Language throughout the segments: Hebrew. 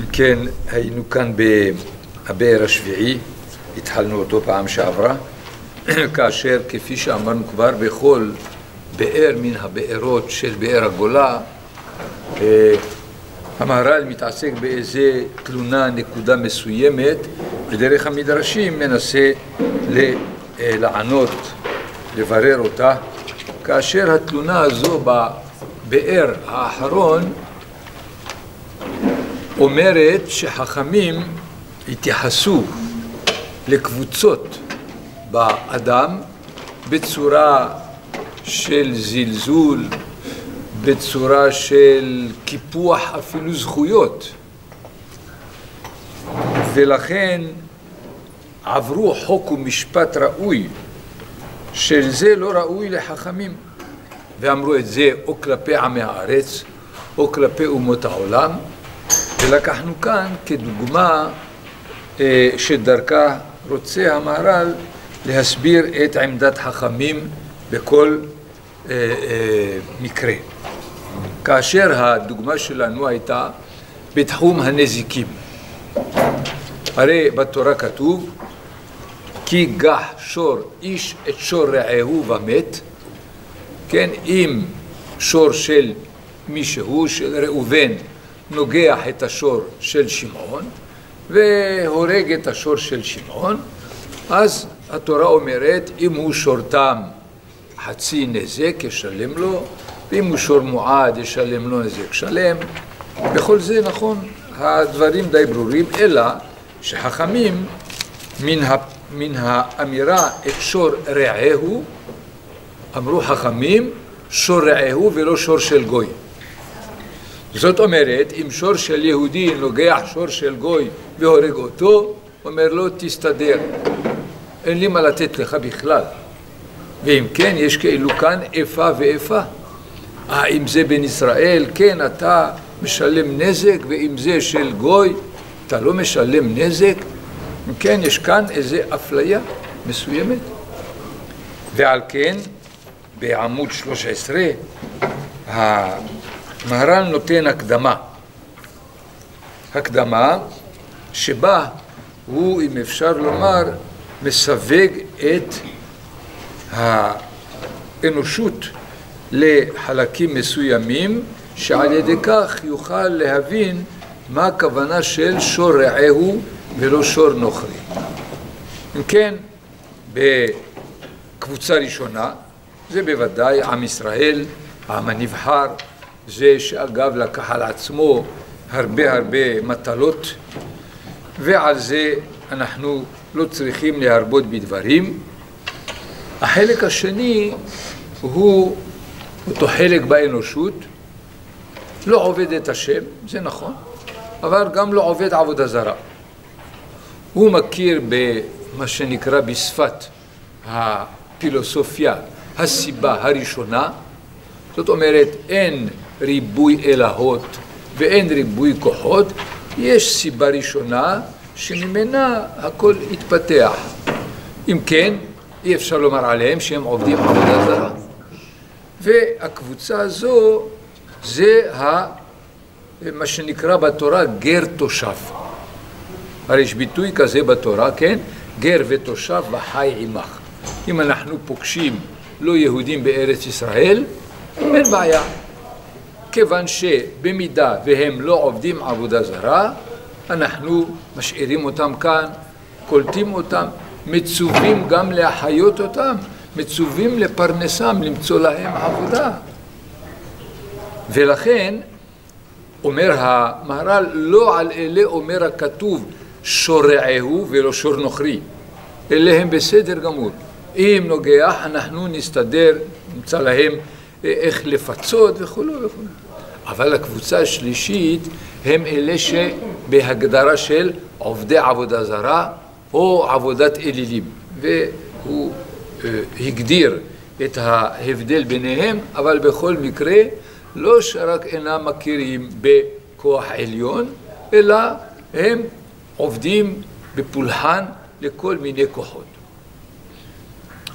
אם כן, היינו כאן בבאר השביעי, התחלנו אותו פעם שעברה, כאשר כפי שאמרנו כבר, בכל באר מן הבארות של באר הגולה, המהר"ל מתעסק באיזה תלונה, נקודה מסוימת, ודרך המדרשים מנסה לענות, לברר אותה, כאשר התלונה הזו בבאר האחרון אומרת שחכמים התייחסו לקבוצות באדם בצורה של זלזול, בצורה של קיפוח אפילו זכויות. ולכן עברו חוק ומשפט ראוי של זה לא ראוי לחכמים. ואמרו את זה או כלפי עמי הארץ או כלפי אומות העולם ולקחנו כאן כדוגמה שדרכה רוצה המהר"ל להסביר את עמדת חכמים בכל מקרה. כאשר הדוגמה שלנו הייתה בתחום הנזיקים. הרי בתורה כתוב כי גח שור איש את שור רעהו ומת, כן, אם שור של מישהו, של ראובן, נוגח את השור של שמעון והורג את השור של שמעון, אז התורה אומרת אם הוא שור תם חצי נזק ישלם לו, ואם הוא שור מועד ישלם לו נזק שלם. בכל זה נכון, הדברים די ברורים, אלא שחכמים מן, ה, מן האמירה את שור רעהו, אמרו חכמים שור רעהו ולא שור של גוי. זאת אומרת, אם שור של יהודי נוגח שור של גוי והורג אותו, אומר לו תסתדר, אין לי מה לתת לך בכלל. ואם כן, יש כאילו כאן איפה ואיפה. האם זה בין ישראל, כן, אתה משלם נזק, ואם זה של גוי, אתה לא משלם נזק? אם כן, יש כאן איזו אפליה מסוימת. ועל כן, בעמוד 13, המהר"ל נותן הקדמה. הקדמה שבה הוא, אם אפשר לומר, מסווג את האנושות לחלקים מסוימים, שעל ידי כך יוכל להבין מה הכוונה של שור רעהו ולא שור נוכרי. אם כן, בקבוצה ראשונה, זה בוודאי עם ישראל, העם הנבחר, זה שאגב לקח על עצמו הרבה הרבה מטלות, ועל זה אנחנו לא צריכים להרבות בדברים. החלק השני הוא אותו חלק באנושות, לא עובד את השם, זה נכון, אבל גם לא עובד עבודה זרה. הוא מכיר במה שנקרא בשפת הפילוסופיה הסיבה הראשונה, זאת אומרת אין ריבוי אלהות ואין ריבוי כוחות, יש סיבה ראשונה שממנה הכל התפתח. אם כן, אי אפשר לומר עליהם שהם עובדים עבודה זרה. והקבוצה הזו זה ה, מה שנקרא בתורה גר תושב. הרי יש ביטוי כזה בתורה, כן? גר ותושב וחי עמך. אם אנחנו פוגשים לא יהודים בארץ ישראל, אין בעיה. כיוון שבמידה והם לא עובדים עבודה זרה, אנחנו משאירים אותם כאן, קולטים אותם, מצווים גם להחיות אותם, מצווים לפרנסם, למצוא להם עבודה. ולכן, אומר המהר"ל, לא על אלה אומר הכתוב שורעהו ולא שור נוכרי. אלה הם בסדר גמור. אם נוגח, אנחנו נסתדר, נמצא להם איך לפצות וכולו וכולו. אבל הקבוצה השלישית הם אלה שבהגדרה של עובדי עבודה זרה או עבודת אלילים. והוא הגדיר את ההבדל ביניהם, אבל בכל מקרה לא שרק אינם מכירים בכוח עליון, אלא הם עובדים בפולחן לכל מיני כוחות.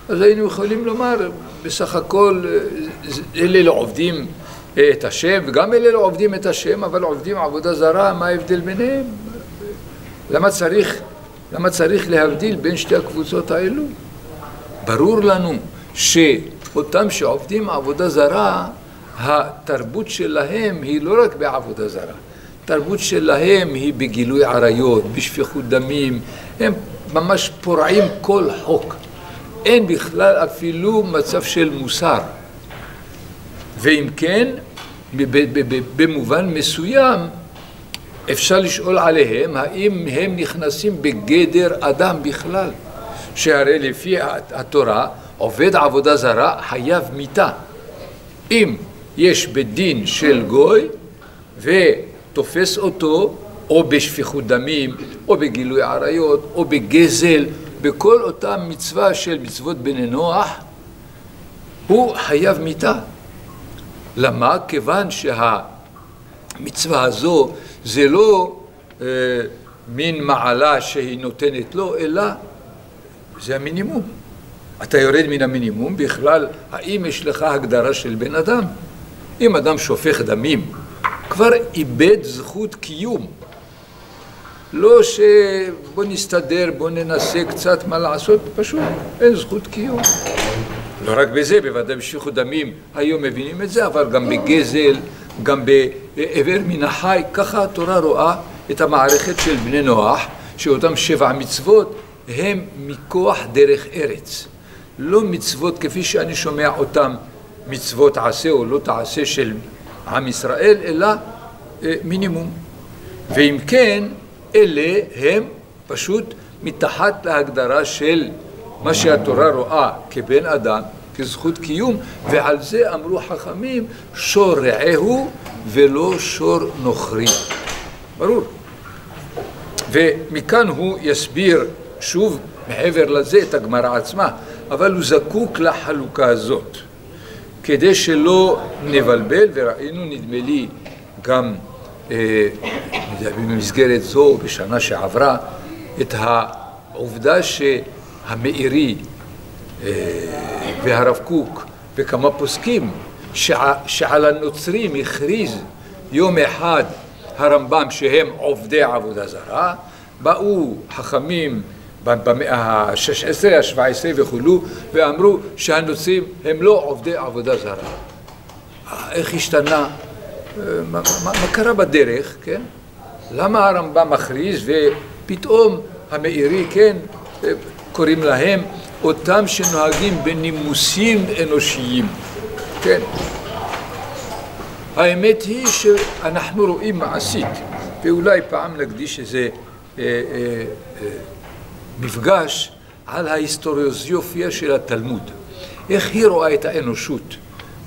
אז היינו יכולים לומר, בסך הכל אלה לא עובדים את השם, וגם אלה לא עובדים את השם, אבל עובדים עבודה זרה, מה ההבדל ביניהם? למה צריך, למה צריך להבדיל בין שתי הקבוצות האלו? ברור לנו שאותם שעובדים עבודה זרה, התרבות שלהם היא לא רק בעבודה זרה, התרבות שלהם היא בגילוי עריות, בשפיכות דמים, הם ממש פורעים כל חוק. אין בכלל אפילו מצב של מוסר. ואם כן, במובן מסוים אפשר לשאול עליהם האם הם נכנסים בגדר אדם בכלל, שהרי לפי התורה עובד עבודה זרה חייב מיתה. אם יש בית דין של גוי ותופס אותו או בשפיכות דמים או בגילוי עריות או בגזל, בכל אותה מצווה של מצוות בני נוח, הוא חייב מיתה. למה? כיוון שהמצווה הזו זה לא אה, מין מעלה שהיא נותנת לו, אלא זה המינימום. אתה יורד מן המינימום, בכלל, האם יש לך הגדרה של בן אדם? אם אדם שופך דמים, כבר איבד זכות קיום. לא שבוא נסתדר, בוא ננסה קצת מה לעשות, פשוט אין זכות קיום. לא רק בזה, בוודאי בשפיכות דמים היום מבינים את זה, אבל גם בגזל, גם באיבר מן החי, ככה התורה רואה את המערכת של בני נוח, שאותם שבע מצוות הם מכוח דרך ארץ. לא מצוות כפי שאני שומע אותם, מצוות עשה או לא תעשה של עם ישראל, אלא אה, מינימום. ואם כן, אלה הם פשוט מתחת להגדרה של מה שהתורה רואה כבן אדם, כזכות קיום, ועל זה אמרו חכמים, שור רעהו ולא שור נוכרי. ברור. ומכאן הוא יסביר שוב מעבר לזה את הגמרא עצמה, אבל הוא זקוק לחלוקה הזאת. כדי שלא נבלבל, וראינו נדמה לי גם במסגרת זו בשנה שעברה, את העובדה שהמאירי אה, והרב קוק וכמה פוסקים שעל הנוצרים הכריז יום אחד הרמב"ם שהם עובדי עבודה זרה, באו חכמים במאה ה-16, ה-17 וכולו, ואמרו שהנוצרים הם לא עובדי עבודה זרה. איך השתנה? מה, מה, מה קרה בדרך, כן? למה הרמב"ם מכריז ופתאום המאירי, כן, קוראים להם אותם שנוהגים בנימוסים אנושיים, כן? האמת היא שאנחנו רואים מעשית, ואולי פעם נקדיש איזה אה, אה, אה, מפגש על ההיסטוריוזיופיה של התלמוד. איך היא רואה את האנושות?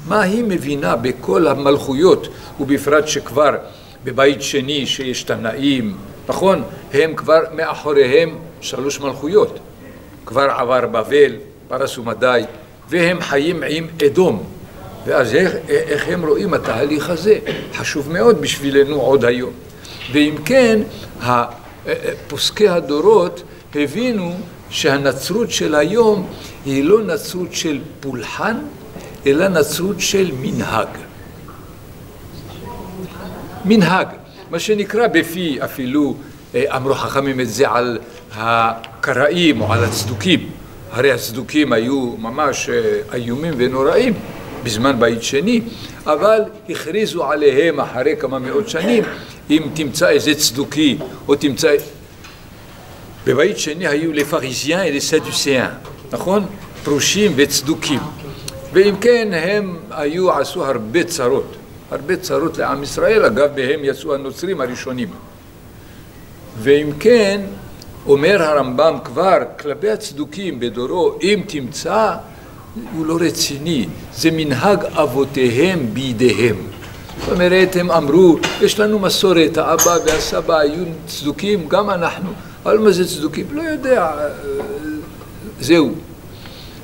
מה היא מבינה בכל המלכויות, ובפרט שכבר בבית שני שיש תנאים, נכון? הם כבר מאחוריהם שלוש מלכויות. כבר עבר בבל, פרס ומדי, והם חיים עם אדום. ואז איך, איך הם רואים התהליך הזה? חשוב מאוד בשבילנו עוד היום. ואם כן, פוסקי הדורות הבינו שהנצרות של היום היא לא נצרות של פולחן, אלא נצרות של מנהג. מנהג, מה שנקרא בפי אפילו, אה, אמרו חכמים את זה על הקראים או על הצדוקים. הרי הצדוקים היו ממש אה, איומים ונוראים בזמן בית שני, אבל הכריזו עליהם אחרי כמה מאות שנים, אם תמצא איזה צדוקי או תמצא בבית שני היו לפריזיאן ולסדוסיאן, נכון? פרושים וצדוקים. ואם כן, הם היו, עשו הרבה צרות, הרבה צרות לעם ישראל, אגב, בהם יצאו הנוצרים הראשונים. ואם כן, אומר הרמב"ם כבר, כלפי הצדוקים בדורו, אם תמצא, הוא לא רציני, זה מנהג אבותיהם בידיהם. זאת אומרת, הם אמרו, יש לנו מסורת, האבא והסבא היו צדוקים, גם אנחנו. אבל מה זה צדוקים? לא יודע, זהו.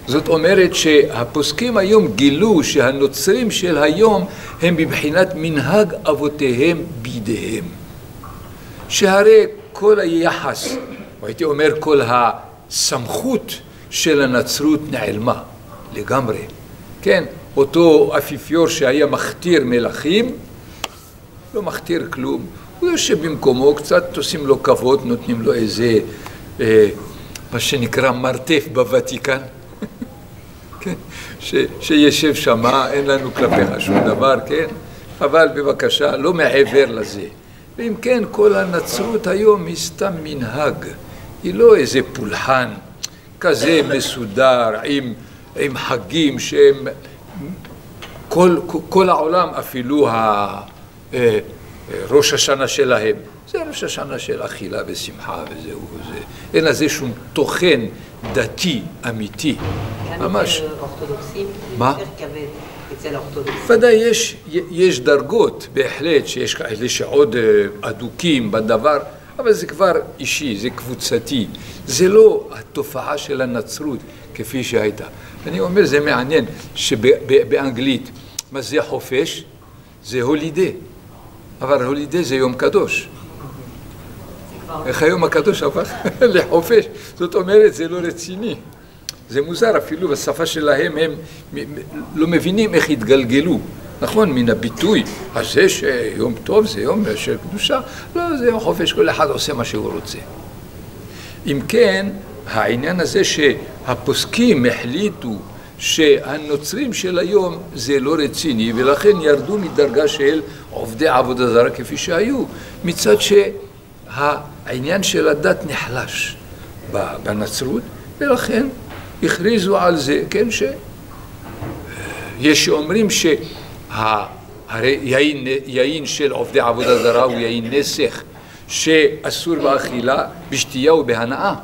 זאת אומרת שהפוסקים היום גילו שהנוצרים של היום הם בבחינת מנהג אבותיהם בידיהם. שהרי כל היחס, או הייתי אומר כל הסמכות של הנצרות נעלמה לגמרי. כן, אותו אפיפיור שהיה מכתיר מלכים, לא מכתיר כלום, הוא יושב במקומו, קצת עושים לו כבוד, נותנים לו איזה, אה, מה שנקרא מרתף בוותיקן, ש, שישב שמה, אין לנו כלפיך שום דבר, כן, אבל בבקשה, לא מעבר לזה. ואם כן, כל הנצרות היום היא סתם מנהג, היא לא איזה פולחן כזה מסודר עם, עם חגים שהם כל, כל העולם, אפילו אה, ראש השנה שלהם, זה ראש השנה של אכילה ושמחה וזהו זה. אין לזה שום תוכן דתי אמיתי, ממש. מה? אצל האורתודוקסים? ודאי, יש, יש דרגות, בהחלט, שיש כאלה שעוד אה, אדוקים בדבר, אבל זה כבר אישי, זה קבוצתי. זה לא התופעה של הנצרות כפי שהייתה. אני אומר, זה מעניין שבאנגלית, מה זה חופש? זה הולידי. אבל הולידי זה יום קדוש. איך היום הקדוש הפך לחופש? זאת אומרת, זה לא רציני. זה מוזר, אפילו בשפה שלהם הם לא מבינים איך התגלגלו. נכון, מן הביטוי הזה שיום טוב זה יום של קדושה, לא, זה יום חופש, כל אחד עושה מה שהוא רוצה. אם כן, העניין הזה שהפוסקים החליטו שהנוצרים של היום זה לא רציני ולכן ירדו מדרגה של עובדי עבודה זרה כפי שהיו, מצד שהעניין של הדת נחלש בנצרות ולכן הכריזו על זה, כן, שיש שאומרים שהרי יין, יין של עובדי עבודה זרה הוא יין נסך שאסור באכילה, בשתייה ובהנאה,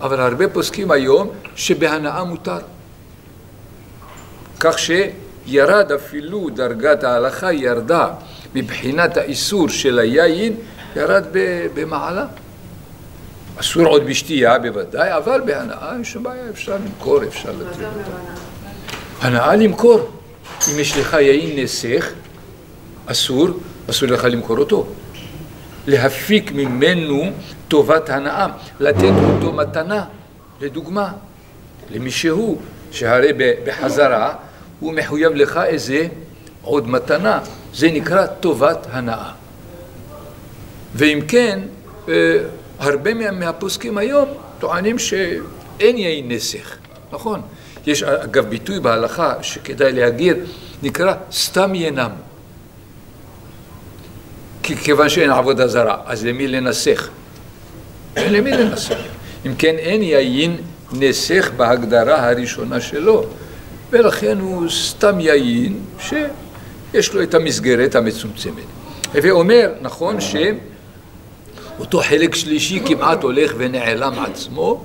אבל הרבה פוסקים היום שבהנאה מותר. כך שירד אפילו דרגת ההלכה ירדה מבחינת האיסור של היין, ירד במעלה. אסור עוד בשתייה בוודאי, אבל בהנאה יש בעיה, אפשר למכור, אפשר לתת אותה. הנאה למכור. אם יש לך יין נסך, אסור, אסור לך למכור אותו. להפיק ממנו טובת הנאה, לתת אותו מתנה, לדוגמה, למי שהוא, שהרי בחזרה הוא מחויב לך איזה עוד מתנה, זה נקרא טובת הנאה. ואם כן, אה, הרבה מהפוסקים היום טוענים שאין יין נסך, נכון? יש אגב ביטוי בהלכה שכדאי להגיד, נקרא סתם ינם. כיוון שאין עבודה זרה, אז למי לנסך? למי לנסך. אם כן, אין יין נסך בהגדרה הראשונה שלו, ולכן הוא סתם יין שיש לו את המסגרת המצומצמת. ואומר, נכון, ש... אותו חלק שלישי כמעט הולך ונעלם עצמו,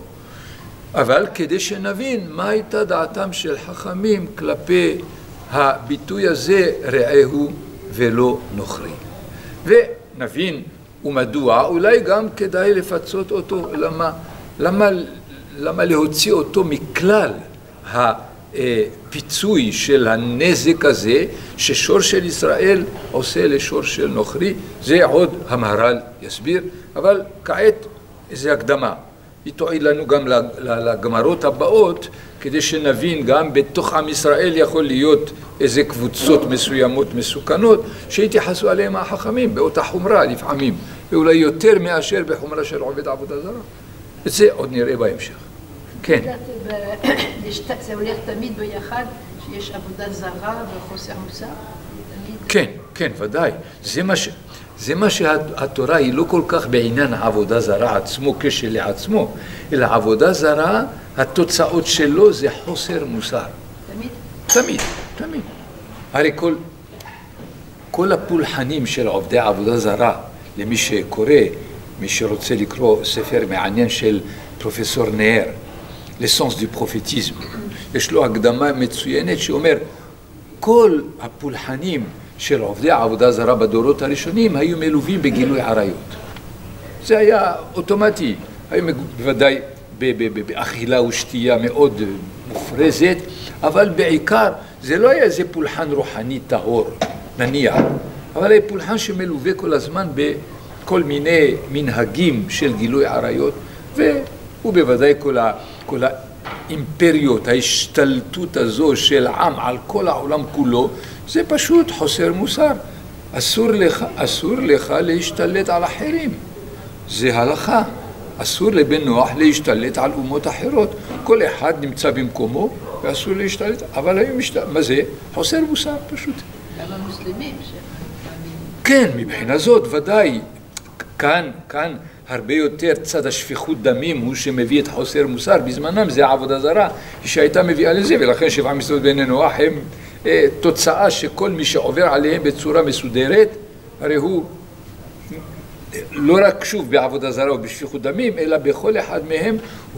אבל כדי שנבין מה הייתה דעתם של חכמים כלפי הביטוי הזה, רעהו ולא נוכרי. ונבין ומדוע, אולי גם כדאי לפצות אותו, למה, למה, למה להוציא אותו מכלל הפיצוי של הנזק הזה ששור של ישראל עושה לשור של נוכרי, זה עוד המהר"ל יסביר, אבל כעת איזו הקדמה. היא תועיל לנו גם לגמרות הבאות, כדי שנבין גם בתוך עם ישראל יכול להיות איזה קבוצות מסוימות מסוכנות שהתייחסו עליהן החכמים באותה חומרה לפעמים, ואולי יותר מאשר בחומרה של עובד עבודה זרה. את זה עוד נראה בהמשך. כן. זה הולך תמיד ביחד, שיש עבודה זרה וחוסר מוסר? כן, כן, ודאי. זה מה ש... זה מה שהתורה היא לא כל כך בעניין עבודה זרה עצמו כשלעצמו, אלא עבודה זרה, התוצאות שלו זה חוסר מוסר. תמיד? תמיד, תמיד. הרי כל, כל הפולחנים של עובדי עבודה זרה, למי שקורא, מי שרוצה לקרוא ספר מעניין של פרופסור נאר, לסנס דו פרופטיזם, יש לו הקדמה מצוינת שאומר כל הפולחנים של עובדי העבודה זרה בדורות הראשונים היו מלווים בגילוי עריות. זה היה אוטומטי, היו בוודאי באכילה ושתייה מאוד מופרזת, אבל בעיקר זה לא היה איזה פולחן רוחני טהור, נניח, אבל היה פולחן שמלווה כל הזמן בכל מיני מנהגים של גילוי עריות, ובוודאי כל, ה, כל האימפריות, ההשתלטות הזו של עם על כל העולם כולו, זה פשוט חוסר מוסר. אסור לך, אסור לך להשתלט על אחרים. זה הלכה. אסור לבן נוח להשתלט על אומות אחרות. כל אחד נמצא במקומו ואסור להשתלט, אבל היו משתלט, מה זה? חוסר מוסר פשוט. גם המוסלמים. כן, מבחינה זאת, ודאי. כאן, כאן הרבה יותר צד השפיכות דמים הוא שמביא את חוסר מוסר. בזמנם זה עבודה זרה שהייתה מביאה לזה, ולכן שבעה מצוות בני נוח הם אה, תוצאה שכל מי שעובר עליהם בצורה מסודרת, הרי הוא לא רק שוב בעבודה זרה או בשפיכות דמים, אלא בכל אחד מהם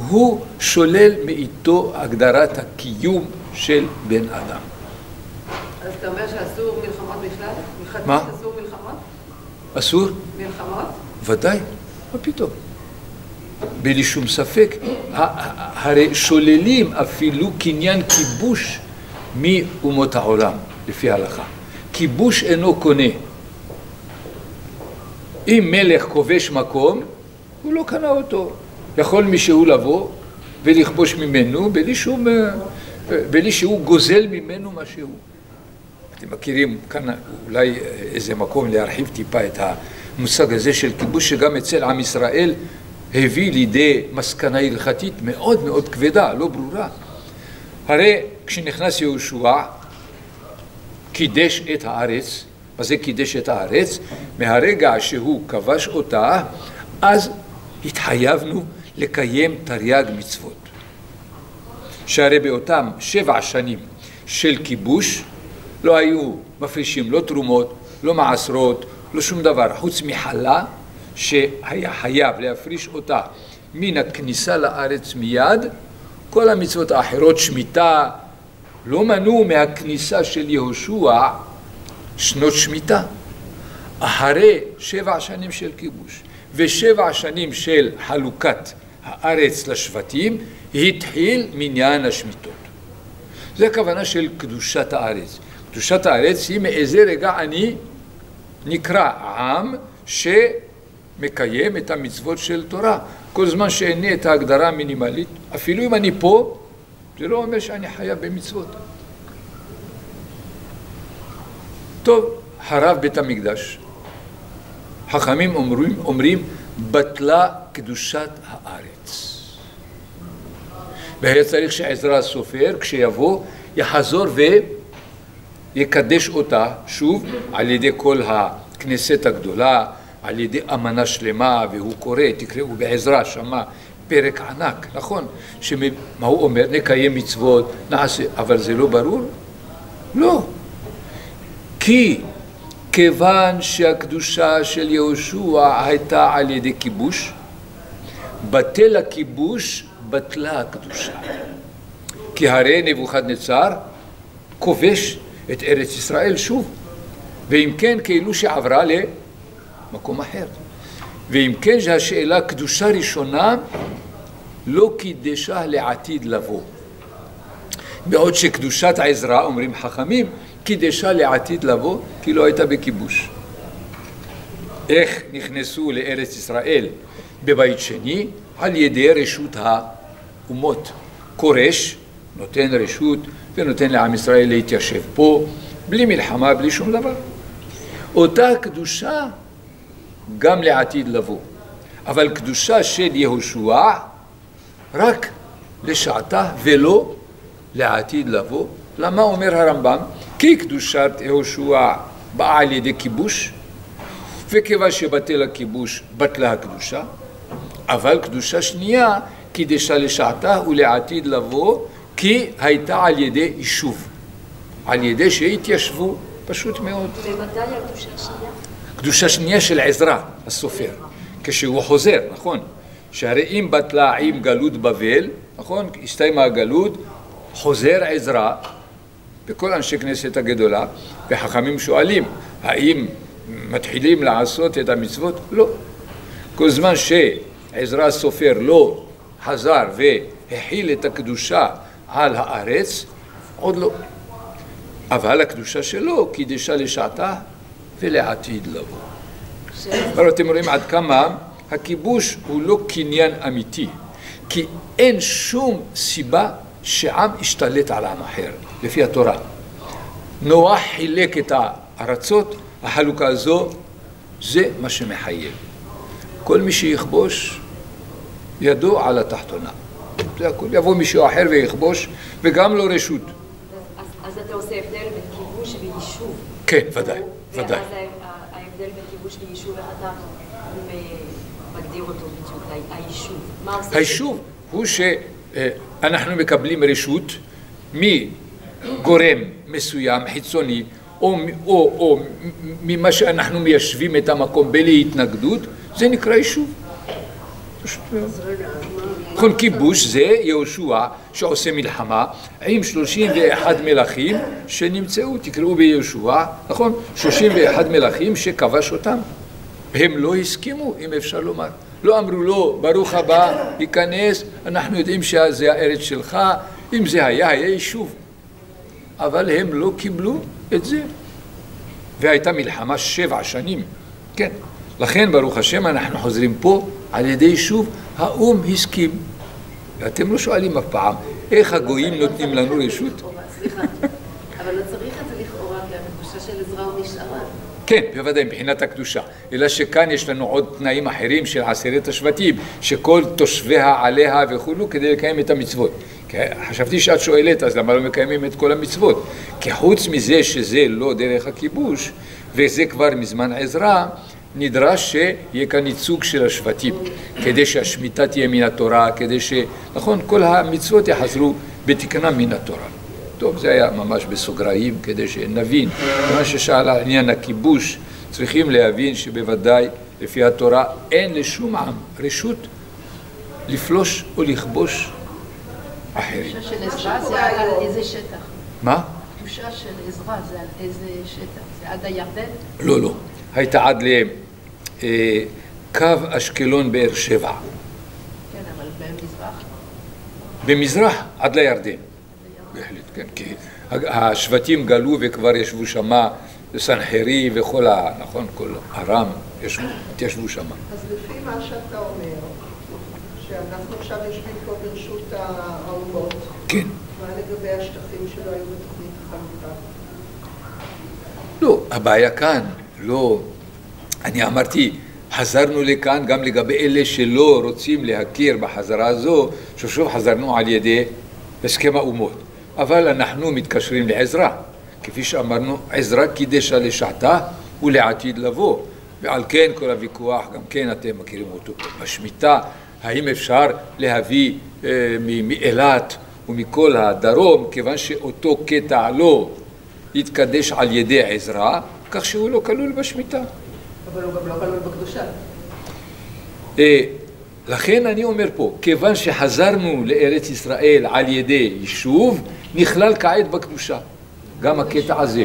הוא שולל מאיתו הגדרת הקיום של בן אדם. אז אתה אומר שאסור מלחמות בכלל? מה? אסור מלחמות? אסור? מלחמות? ודאי, מה פתאום? בלי שום ספק. הרי שוללים אפילו קניין כיבוש מאומות העולם, לפי ההלכה. כיבוש אינו קונה. אם מלך כובש מקום, הוא לא קנה אותו. יכול מישהו לבוא ולכבוש ממנו בלי, שום, בלי שהוא גוזל ממנו משהו. אתם מכירים כאן אולי איזה מקום להרחיב טיפה את המושג הזה של כיבוש שגם אצל עם ישראל הביא לידי מסקנה הלכתית מאוד מאוד כבדה, לא ברורה. הרי כשנכנס יהושע, קידש את הארץ, מה זה קידש את הארץ? מהרגע שהוא כבש אותה, אז התחייבנו לקיים תרי"ג מצוות. שהרי באותם שבע שנים של כיבוש לא היו מפרישים לא תרומות, לא מעשרות, לא שום דבר, חוץ מחלה שהיה חייב להפריש אותה מן הכניסה לארץ מיד, כל המצוות האחרות, שמיטה, לא מנעו מהכניסה של יהושע שנות שמיטה. אחרי שבע שנים של כיבוש ושבע שנים של חלוקת הארץ לשבטים, התחיל מניין השמיטות. זה הכוונה של קדושת הארץ. קדושת הארץ היא מאיזה רגע אני נקרא עם שמקיים את המצוות של תורה. כל זמן שאיני את ההגדרה המינימלית, אפילו אם אני פה, זה לא אומר שאני חייב במצוות. טוב, חרב בית המקדש. חכמים אומרים, אומרים בטלה קדושת הארץ. והיה צריך שעזרא הסופר, כשיבוא, יחזור ויקדש אותה שוב על ידי כל הכנסת הגדולה, על ידי אמנה שלמה, והוא קורא, תקראו בעזרא, שמע פרק ענק, נכון? שמה הוא אומר? נקיים מצוות, נעשה, אבל זה לא ברור? לא. כי כיוון שהקדושה של יהושע הייתה על ידי כיבוש, בטל הכיבוש, בטלה הקדושה. כי הרי נבוכדנצר כובש את ארץ ישראל שוב, ואם כן כאילו שעברה למקום אחר. ואם כן שהשאלה קדושה ראשונה לא קידשה לעתיד לבוא. בעוד שקדושת עזרא, אומרים חכמים, קידשה לעתיד לבוא, כי לא הייתה בכיבוש. איך נכנסו לארץ ישראל בבית שני? על ידי רשות האומות. כורש נותן רשות ונותן לעם ישראל להתיישב פה, בלי מלחמה, בלי שום דבר. אותה קדושה גם לעתיד לבוא. אבל קדושה של יהושע רק לשעתה ולא לעתיד לבוא. למה אומר הרמב"ם? כי קדושת יהושע באה על ידי כיבוש, וכיוון שבטל הכיבוש בטלה הקדושה, אבל קדושה שנייה קידשה לשעתה ולעתיד לבוא, כי הייתה על ידי יישוב, על ידי שהתיישבו, פשוט מאוד. ומתי הקדושה השנייה? קדושה שנייה של עזרא, הסופר, כשהוא חוזר, נכון? שהרי אם בטלה עם גלות בבל, נכון? הסתיימה הגלות, חוזר עזרא, וכל אנשי כנסת הגדולה, וחכמים שואלים, האם מתחילים לעשות את המצוות? לא. כל זמן שעזרא הסופר לא חזר והחיל את הקדושה על הארץ, עוד לא. אבל הקדושה שלו קידשה לשעתה ולעתיד לבוא. אבל אתם רואים עד כמה הכיבוש הוא לא קניין אמיתי, כי אין שום סיבה שעם השתלט על עם אחר, לפי התורה. נוח חילק את הארצות, החלוקה הזו, זה מה שמחייב. כל מי שיכבוש, ידו על התחתונה. זה הכול. יבוא מישהו אחר ויכבוש, וגם לא רשות. אז, אז אתה עושה הבדל בין כיבוש ויישוב. כן, ודאי, ודאי. ואז ההבדל בין כיבוש ויישוב, איך אתה מ- מגדיר אותו בדיוק, היישוב? מה עושה... היישוב הוא שאנחנו מקבלים רשות מגורם מסוים, חיצוני, או, או, או ממה שאנחנו מיישבים את המקום בלי התנגדות, זה נקרא יישוב. פשוט מאוד. נכון, כיבוש זה יהושע שעושה מלחמה עם 31 מלכים שנמצאו, תקראו ביהושע, נכון? 31 מלכים שכבש אותם. הם לא הסכימו, אם אפשר לומר. לא אמרו לו, ברוך הבא, ייכנס, אנחנו יודעים שזה הארץ שלך, אם זה היה, היה יישוב. אבל הם לא קיבלו את זה. והייתה מלחמה שבע שנים, כן. לכן, ברוך השם, אנחנו חוזרים פה על ידי יישוב, האו"ם הסכים. ואתם לא שואלים אף פעם, איך הגויים נותנים לנו רשות? סליחה. אבל לא צריך את זה לכאורה, כי הקדושה של עזרא הוא נשארה. כן, בוודאי, מבחינת הקדושה. אלא שכאן יש לנו עוד תנאים אחרים של עשרת השבטים, שכל תושביה עליה וכולו כדי לקיים את המצוות. חשבתי שאת שואלת, אז למה לא מקיימים את כל המצוות? כי חוץ מזה שזה לא דרך הכיבוש, וזה כבר מזמן עזרא, נדרש שיהיה כאן ייצוג של השבטים, כדי שהשמיטה תהיה מן התורה, כדי ש... נכון, כל המצוות יחזרו בתקנה מן התורה. טוב, זה היה ממש בסוגריים כדי שנבין. מה ששאל על עניין הכיבוש, צריכים להבין שבוודאי לפי התורה אין לשום עם רשות לפלוש או לכבוש אחרים. של עזרא זה על איזה שטח? מה? הקדושה של עזרא זה על איזה שטח? זה עד הירדן? לא, לא. הייתה עד לקו אשקלון באר שבע. כן, אבל במזרח? במזרח עד לירדן. בהחלט, כן, כי השבטים גלו וכבר ישבו שמה, סנחרי וכל ה... נכון, כל ארם ישבו, התיישבו שמה. אז לפי מה שאתה אומר, שאנחנו עכשיו יושבים פה ברשות האומות, כן. מה לגבי השטחים שלא היו בתוכנית החלוקה? לא, הבעיה כאן, לא... אני אמרתי, חזרנו לכאן גם לגבי אלה שלא רוצים להכיר בחזרה הזו, ששוב חזרנו על ידי הסכם האומות. אבל אנחנו מתקשרים לעזרה. כפי שאמרנו, עזרה קידשה לשעתה ולעתיד לבוא. ועל כן כל הוויכוח, גם כן אתם מכירים אותו בשמיטה, האם אפשר להביא אה, מאילת ומכל הדרום, כיוון שאותו קטע לא יתקדש על ידי עזרה, כך שהוא לא כלול בשמיטה. לא בקדושה. אה, לכן אני אומר פה, כיוון שחזרנו לארץ ישראל על ידי יישוב, נכלל כעת בקדושה. גם הקטע הזה,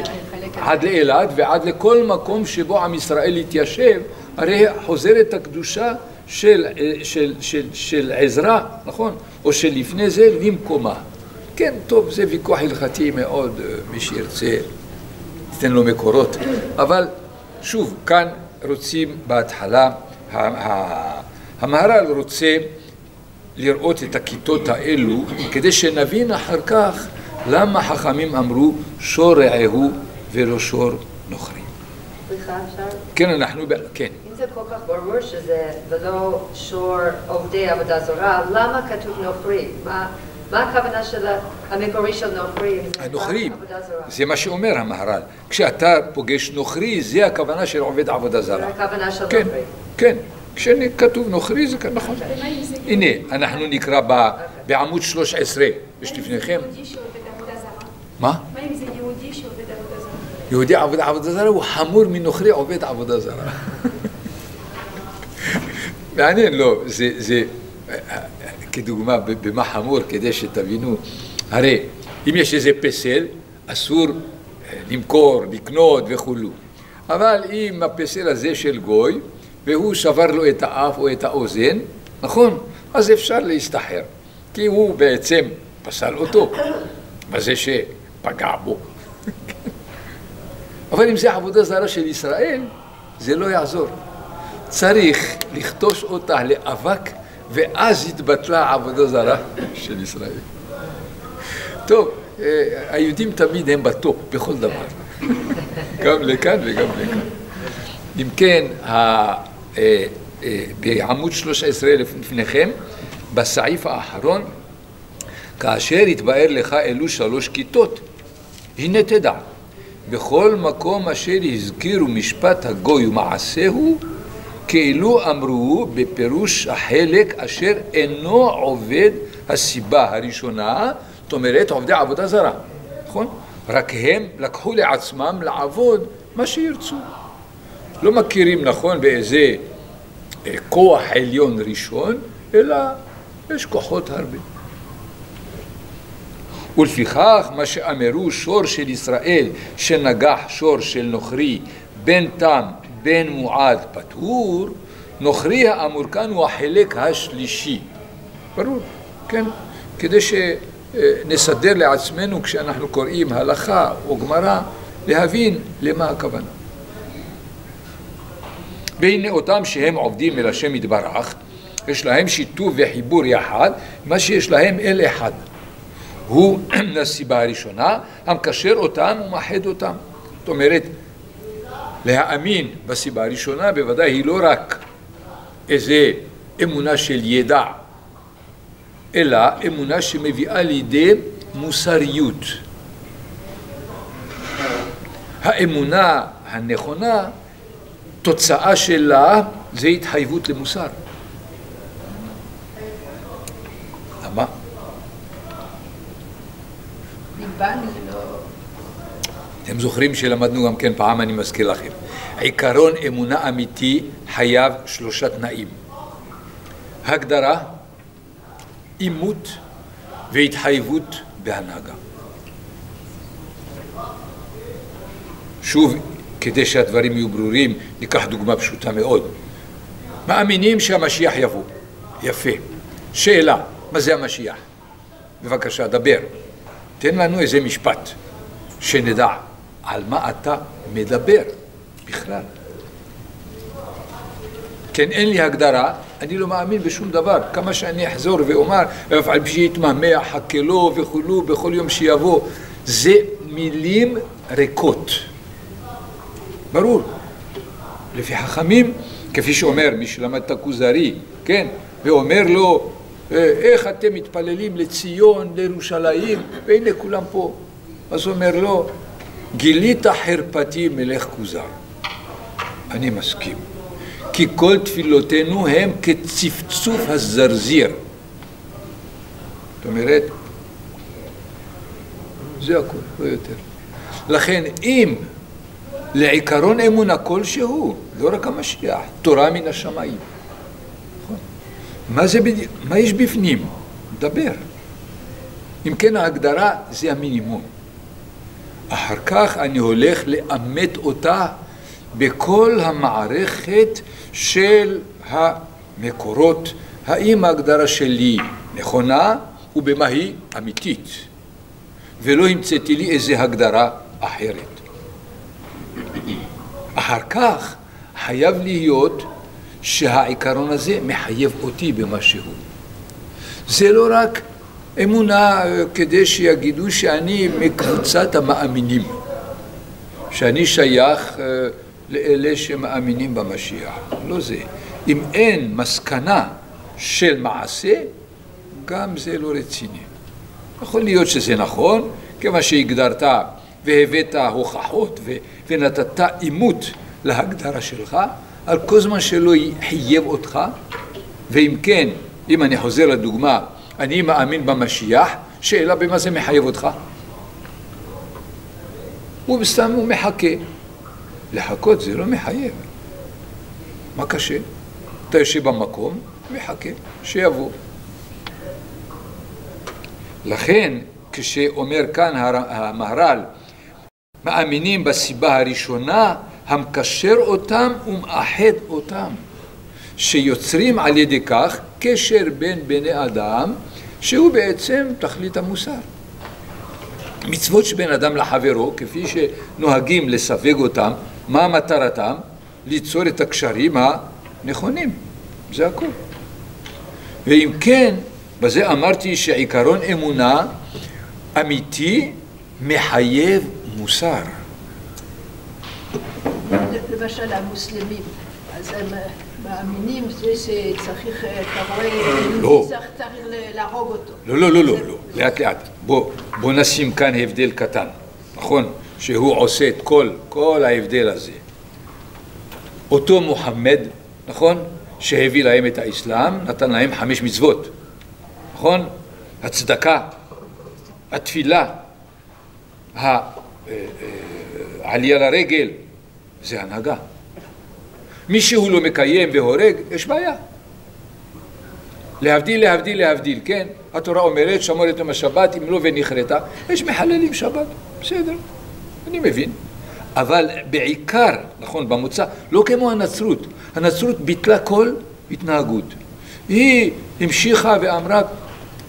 עד לאילת ועד לכל מקום שבו עם ישראל יתיישב, הרי חוזרת הקדושה של, אה, של, של, של עזרא, נכון? או שלפני זה למקומה. כן, טוב, זה ויכוח הלכתי מאוד, אה, מי שירצה ניתן לו מקורות, אבל שוב, כאן רוצים בהתחלה, המהר"ל רוצה לראות את הכיתות האלו כדי שנבין אחר כך למה חכמים אמרו שור רעהו ולא שור נוכרי. סליחה, אפשר? כן, אנחנו, ב- כן. אם זה כל כך ברור שזה ולא שור עובדי עבודה זרה, למה כתוב נוכרי? מה, מה הכוונה של המקורי של נוכרי? אם זה מה שאומר המהר"ל. כשאתה פוגש נוכרי, זה הכוונה של עובד עבודה זרה. זה הכוונה של כן, נוכרי. כן. כשכתוב נוכרי זה כאן נכון. הנה, אנחנו נקרא בעמוד 13, יש לפניכם. מה? מה אם זה יהודי שעובד עבודה זרה? יהודי עבוד עבודה זרה הוא חמור מנוכרי עובד עבודה זרה. מעניין, לא, זה, זה, כדוגמה, במה חמור, כדי שתבינו, הרי אם יש איזה פסל, אסור אה, למכור, לקנות וכולו. אבל אם הפסל הזה של גוי, והוא שבר לו את האף או את האוזן, נכון? אז אפשר להסתחר, כי הוא בעצם פסל אותו, בזה שפגע בו. אבל אם זה עבודה זרה של ישראל, זה לא יעזור. צריך לכתוש אותה לאבק, ואז התבטלה העבודה זרה של ישראל. טוב, אה, היהודים תמיד הם בטופ בכל דבר. גם לכאן וגם לכאן. אם כן, אה, אה, בעמוד 13 לפניכם, בסעיף האחרון, כאשר יתבאר לך אלו שלוש כיתות, הנה תדע, בכל מקום אשר הזכירו משפט הגוי ומעשהו, כאילו אמרו בפירוש החלק אשר אינו עובד הסיבה הראשונה, זאת אומרת עובדי עבודה זרה, נכון? רק הם לקחו לעצמם לעבוד מה שירצו. לא מכירים, נכון, באיזה אה, כוח עליון ראשון, אלא יש כוחות הרבה. ולפיכך מה שאמרו שור של ישראל שנגח שור של נוכרי בין תם בין מועד פטור, נוכרי האמור כאן הוא החלק השלישי. ברור, כן? כדי שנסדר לעצמנו כשאנחנו קוראים הלכה או גמרא, להבין למה הכוונה. והנה אותם שהם עובדים אל השם יתברך, יש להם שיתוף וחיבור יחד, מה שיש להם אל אחד. הוא הסיבה הראשונה, המקשר אותם ומאחד אותם. זאת אומרת, להאמין בסיבה הראשונה בוודאי היא לא רק איזה אמונה של ידע, אלא אמונה שמביאה לידי מוסריות. האמונה הנכונה, תוצאה שלה זה התחייבות למוסר. למה? ליבן זה לא... אתם זוכרים שלמדנו גם כן פעם, אני מזכיר לכם. עיקרון אמונה אמיתי חייב שלושה תנאים. הגדרה, עימות והתחייבות בהנהגה. שוב, כדי שהדברים יהיו ברורים, ניקח דוגמה פשוטה מאוד. מאמינים שהמשיח יבוא. יפה. שאלה, מה זה המשיח? בבקשה, דבר. תן לנו איזה משפט, שנדע על מה אתה מדבר בכלל. כן, אין לי הגדרה, אני לא מאמין בשום דבר. כמה שאני אחזור ואומר, ואף על פי שיתמהמה, חכה לו וכולו, בכל יום שיבוא, זה מילים ריקות. ברור. לפי חכמים, כפי שאומר מי שלמד את הכוזרי, כן, ואומר לו, "אה, איך אתם מתפללים לציון, לירושלים, והנה כולם פה. אז הוא אומר לו, גילית חרפתי מלך כוזר. אני מסכים. כי כל תפילותינו הם כצפצוף הזרזיר. זאת אומרת, זה הכול, לא יותר. לכן אם לעיקרון אמונה כלשהו, לא רק המשיח, תורה מן השמיים. נכון? מה, זה, מה יש בפנים? דבר. אם כן ההגדרה זה המינימום. אחר כך אני הולך לאמת אותה בכל המערכת של המקורות, האם ההגדרה שלי נכונה ובמה היא אמיתית, ולא המצאתי לי איזה הגדרה אחרת. אחר כך חייב להיות שהעיקרון הזה מחייב אותי במשהו. זה לא רק אמונה אה, כדי שיגידו שאני מקבוצת המאמינים, שאני שייך אה, לאלה שמאמינים במשיח. לא זה. אם אין מסקנה של מעשה, גם זה לא רציני. יכול להיות שזה נכון, כיוון שהגדרת והבאת הוכחות ונתת אימות להגדרה שלך, על כל זמן שלא חייב אותך, ואם כן, אם אני חוזר לדוגמה, אני מאמין במשיח, שאלה במה זה מחייב אותך? הוא סתם הוא מחכה. לחכות זה לא מחייב. מה קשה? אתה יושב במקום, מחכה, שיבוא. לכן, כשאומר כאן הר- המהר"ל, מאמינים בסיבה הראשונה, המקשר אותם ומאחד אותם, שיוצרים על ידי כך קשר בין בני אדם, שהוא בעצם תכלית המוסר. מצוות שבין אדם לחברו, כפי שנוהגים לסווג אותם, מה מטרתם? ליצור את הקשרים הנכונים, זה הכול. ואם כן, בזה אמרתי שעיקרון אמונה אמיתי מחייב מוסר. למשל המוסלמים, אז הם מאמינים זה שצריך, אה, לא. צריך להרוג אותו. לא, לא, לא, לא, לא, לאט לאט. בוא, בוא נשים כאן הבדל קטן, נכון? שהוא עושה את כל, כל ההבדל הזה. אותו מוחמד, נכון? שהביא להם את האסלאם, נתן להם חמש מצוות, נכון? הצדקה, התפילה, העלייה לרגל, זה הנהגה. מי שהוא לא מקיים והורג, יש בעיה. להבדיל, להבדיל, להבדיל, כן? התורה אומרת, שמור את יום השבת, אם לא ונכרתה, יש מחללים שבת, בסדר, אני מבין. אבל בעיקר, נכון, במוצא, לא כמו הנצרות. הנצרות ביטלה כל התנהגות. היא המשיכה ואמרה,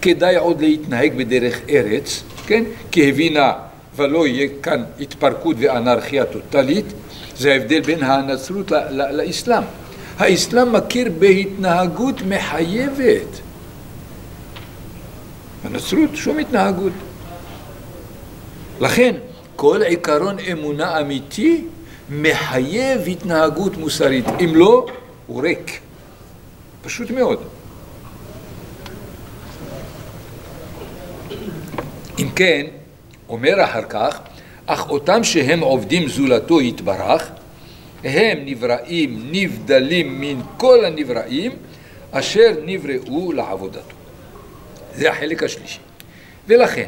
כדאי עוד להתנהג בדרך ארץ, כן? כי הבינה, ולא יהיה כאן התפרקות ואנרכיה טוטלית, זה ההבדל בין הנצרות לאסלאם. האסלאם מכיר בהתנהגות מחייבת. בנצרות שום התנהגות. לכן, כל עיקרון אמונה אמיתי מחייב התנהגות מוסרית. אם לא, הוא ריק. פשוט מאוד. אם כן, אומר אחר כך, אך אותם שהם עובדים זולתו יתברך, הם נבראים, נבדלים מן כל הנבראים, אשר נבראו לעבודתו. זה החלק השלישי. ולכן,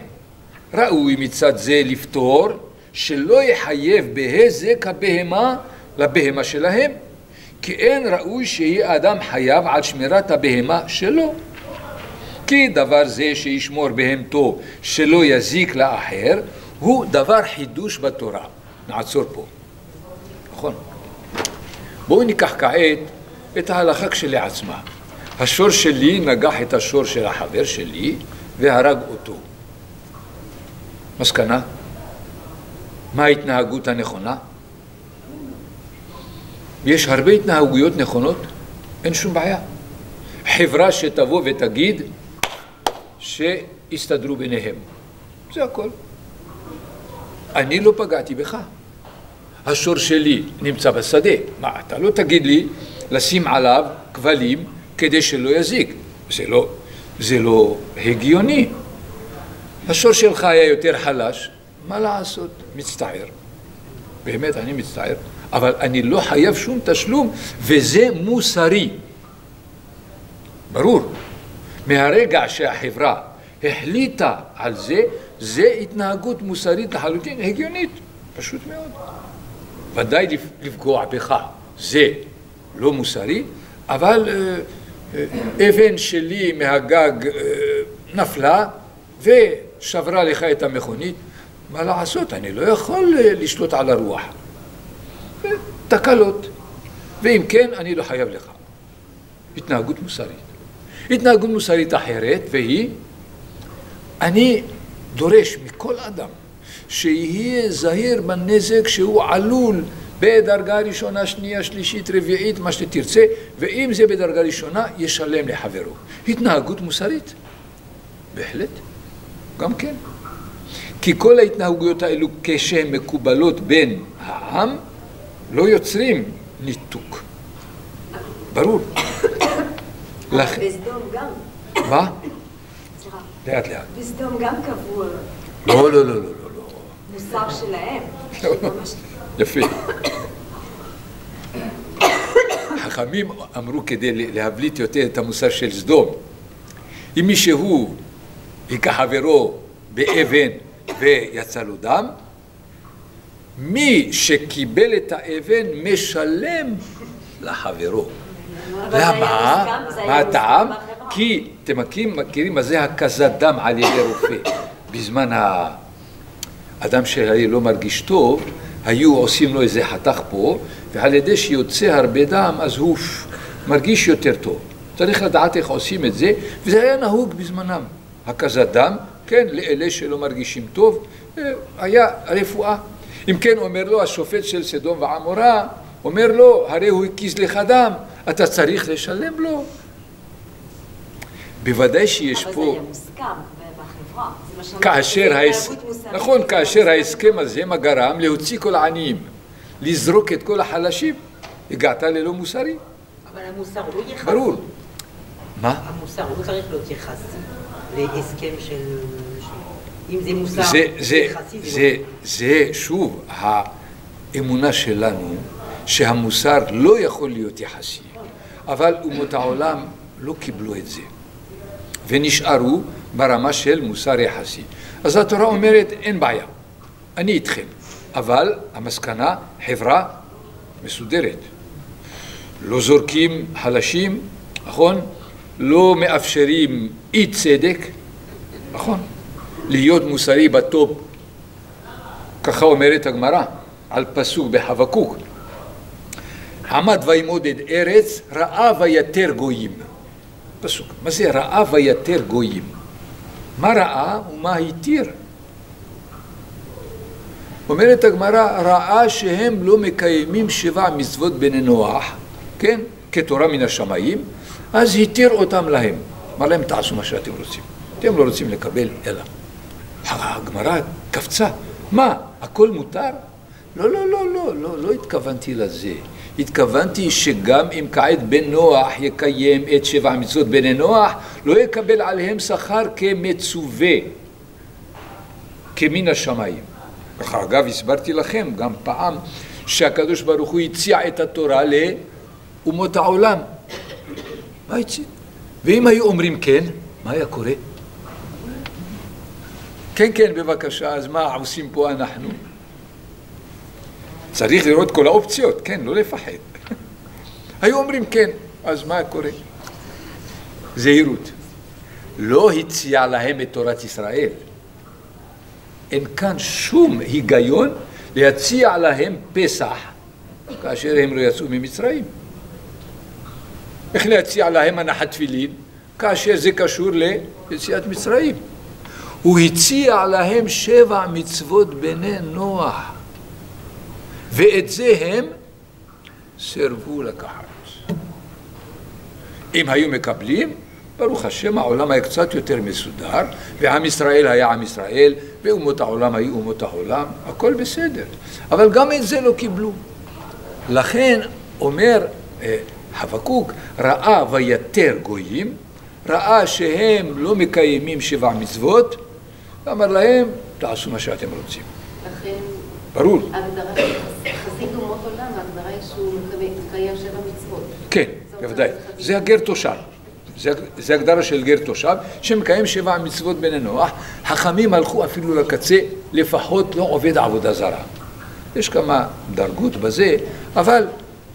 ראוי מצד זה לפתור שלא יחייב בהזק הבהמה לבהמה שלהם, כי אין ראוי שיהיה אדם חייב על שמירת הבהמה שלו. כי דבר זה שישמור בהמתו שלא יזיק לאחר, הוא דבר חידוש בתורה. נעצור פה. נכון. בואו ניקח כעת את ההלכה כשלעצמה. השור שלי נגח את השור של החבר שלי והרג אותו. מסקנה? מה ההתנהגות הנכונה? יש הרבה התנהגויות נכונות, אין שום בעיה. חברה שתבוא ותגיד שיסתדרו ביניהם. זה הכל. אני לא פגעתי בך. השור שלי נמצא בשדה. מה, אתה לא תגיד לי לשים עליו כבלים כדי שלא יזיק. זה לא, זה לא הגיוני. השור שלך היה יותר חלש, מה לעשות? מצטער. באמת, אני מצטער. אבל אני לא חייב שום תשלום, וזה מוסרי. ברור. מהרגע שהחברה החליטה על זה, זה התנהגות מוסרית לחלוטין, הגיונית, פשוט מאוד. ודאי לפגוע בך, זה לא מוסרי, אבל אה, אה, אבן שלי מהגג אה, נפלה ושברה לך את המכונית, מה לעשות, אני לא יכול לשלוט על הרוח. תקלות, ואם כן, אני לא חייב לך. התנהגות מוסרית. התנהגות מוסרית אחרת, והיא, אני דורש מכל אדם שיהיה זהיר בנזק שהוא עלול בדרגה ראשונה, שנייה, שלישית, רביעית, מה שתרצה, ואם זה בדרגה ראשונה, ישלם לחברו. התנהגות מוסרית. בהחלט, גם כן. כי כל ההתנהגויות האלו כשהן מקובלות בין העם, לא יוצרים ניתוק. ברור. לכן, בסדום גם, מה? לאט לאט. בסדום גם קבעו לא, לא, לא, לא, לא, לא. מוסר שלהם. ממש יפה. חכמים אמרו כדי להבליט יותר את המוסר של סדום, אם מישהו היכה חברו באבן ויצא לו דם, מי שקיבל את האבן משלם לחברו. למה? מה הטעם? כי אתם מכירים, מכירים מה זה הקזת דם על ידי רופא. בזמן האדם שהיה לא מרגיש טוב, היו עושים לו איזה חתך פה, ועל ידי שיוצא הרבה דם, אז הוא מרגיש יותר טוב. צריך לדעת איך עושים את זה, וזה היה נהוג בזמנם. הקזת דם, כן, לאלה שלא מרגישים טוב, אה, היה רפואה. אם כן, אומר לו השופט של סדום ועמורה, אומר לו, הרי הוא הקיז לך דם, אתה צריך לשלם לו. בוודאי שיש אבל פה... זה היה מוסכם בחברה. כאשר, זה ההס... התנהגות מוסרית. נכון, כאשר ההסכם הזה מה גרם להוציא כל העניים, לזרוק את כל החלשים, הגעת ללא מוסרי, אבל המוסר הוא יחסי. ברור. מה? המוסר הוא צריך להיות יחסי להסכם של... אם זה מוסר זה, זה, יחסי, זה, זה שוב האמונה שלנו שהמוסר לא יכול להיות יחסי, אבל אומות העולם לא קיבלו את זה ונשארו ברמה של מוסר יחסי. אז התורה אומרת אין בעיה, אני איתכם, אבל המסקנה חברה מסודרת. לא זורקים חלשים, נכון? לא מאפשרים אי צדק, נכון? להיות מוסרי בטופ, ככה אומרת הגמרא על פסוק בחבקוק. עמד וימודד ארץ, ראה ויתר גויים. פסוק. מה זה ראה ויתר גויים? מה ראה ומה התיר? אומרת הגמרא, ראה שהם לא מקיימים שבע מצוות בני נוח, כן? כתורה מן השמיים, אז התיר אותם להם. אמר להם, תעשו מה שאתם רוצים. אתם לא רוצים לקבל, אלא. הגמרא קפצה, מה, הכל מותר? לא, לא, לא, לא, לא, לא התכוונתי לזה. התכוונתי שגם אם כעת בן נוח יקיים את שבע מצוות בני נוח, לא יקבל עליהם שכר כמצווה, כמן השמיים. ככה אגב הסברתי לכם גם פעם שהקדוש ברוך הוא הציע את התורה לאומות העולם. מה הציע? ואם היו אומרים כן, מה היה קורה? כן, כן, בבקשה, אז מה עושים פה אנחנו? צריך לראות כל האופציות, כן, לא לפחד. היו אומרים כן, אז מה קורה? זהירות. לא הציע להם את תורת ישראל. אין כאן שום היגיון להציע להם פסח כאשר הם לא יצאו ממצרים. איך להציע להם הנחת תפילין כאשר זה קשור ליציאת מצרים? הוא הציע להם שבע מצוות בני נוח, ואת זה הם סירבו לקחת. אם היו מקבלים, ברוך השם העולם היה קצת יותר מסודר, ועם ישראל היה עם ישראל, ואומות העולם היו אומות העולם, הכל בסדר. אבל גם את זה לא קיבלו. לכן אומר אה, חבקוק, ראה ויתר גויים, ראה שהם לא מקיימים שבע מצוות, ואמר להם, תעשו מה שאתם רוצים. לכן, ברור. ההגדרה של חסיד אומות עולם, ההגדרה היא שהוא מקיים שבע מצוות. כן, בוודאי. זה הגר תושב. זה, זה הגדרה של גר תושב, שמקיים שבע מצוות בני נוח. חכמים הלכו אפילו לקצה, לפחות לא עובד עבודה זרה. יש כמה דרגות בזה, אבל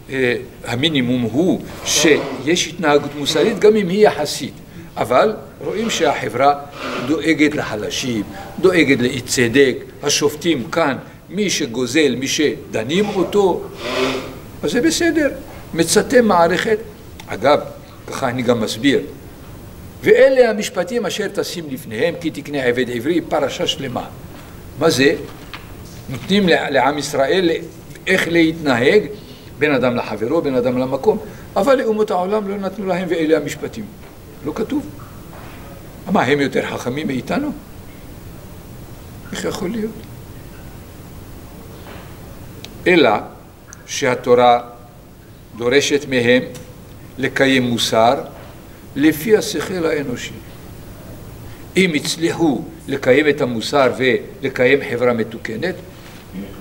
אה, המינימום הוא שיש התנהגות מוסרית גם אם היא יחסית. אבל רואים שהחברה דואגת לחלשים, דואגת לאי צדק, השופטים כאן, מי שגוזל, מי שדנים אותו, אז זה בסדר, מצטם מערכת. אגב, ככה אני גם מסביר, ואלה המשפטים אשר תשים לפניהם כי תקנה עבד עברי, פרשה שלמה. מה זה? נותנים לעם ישראל איך להתנהג בין אדם לחברו, בין אדם למקום, אבל לאומות העולם לא נתנו להם ואלה המשפטים. לא כתוב. מה, הם יותר חכמים מאיתנו? איך יכול להיות? אלא שהתורה דורשת מהם לקיים מוסר לפי השכל האנושי. אם הצליחו לקיים את המוסר ולקיים חברה מתוקנת,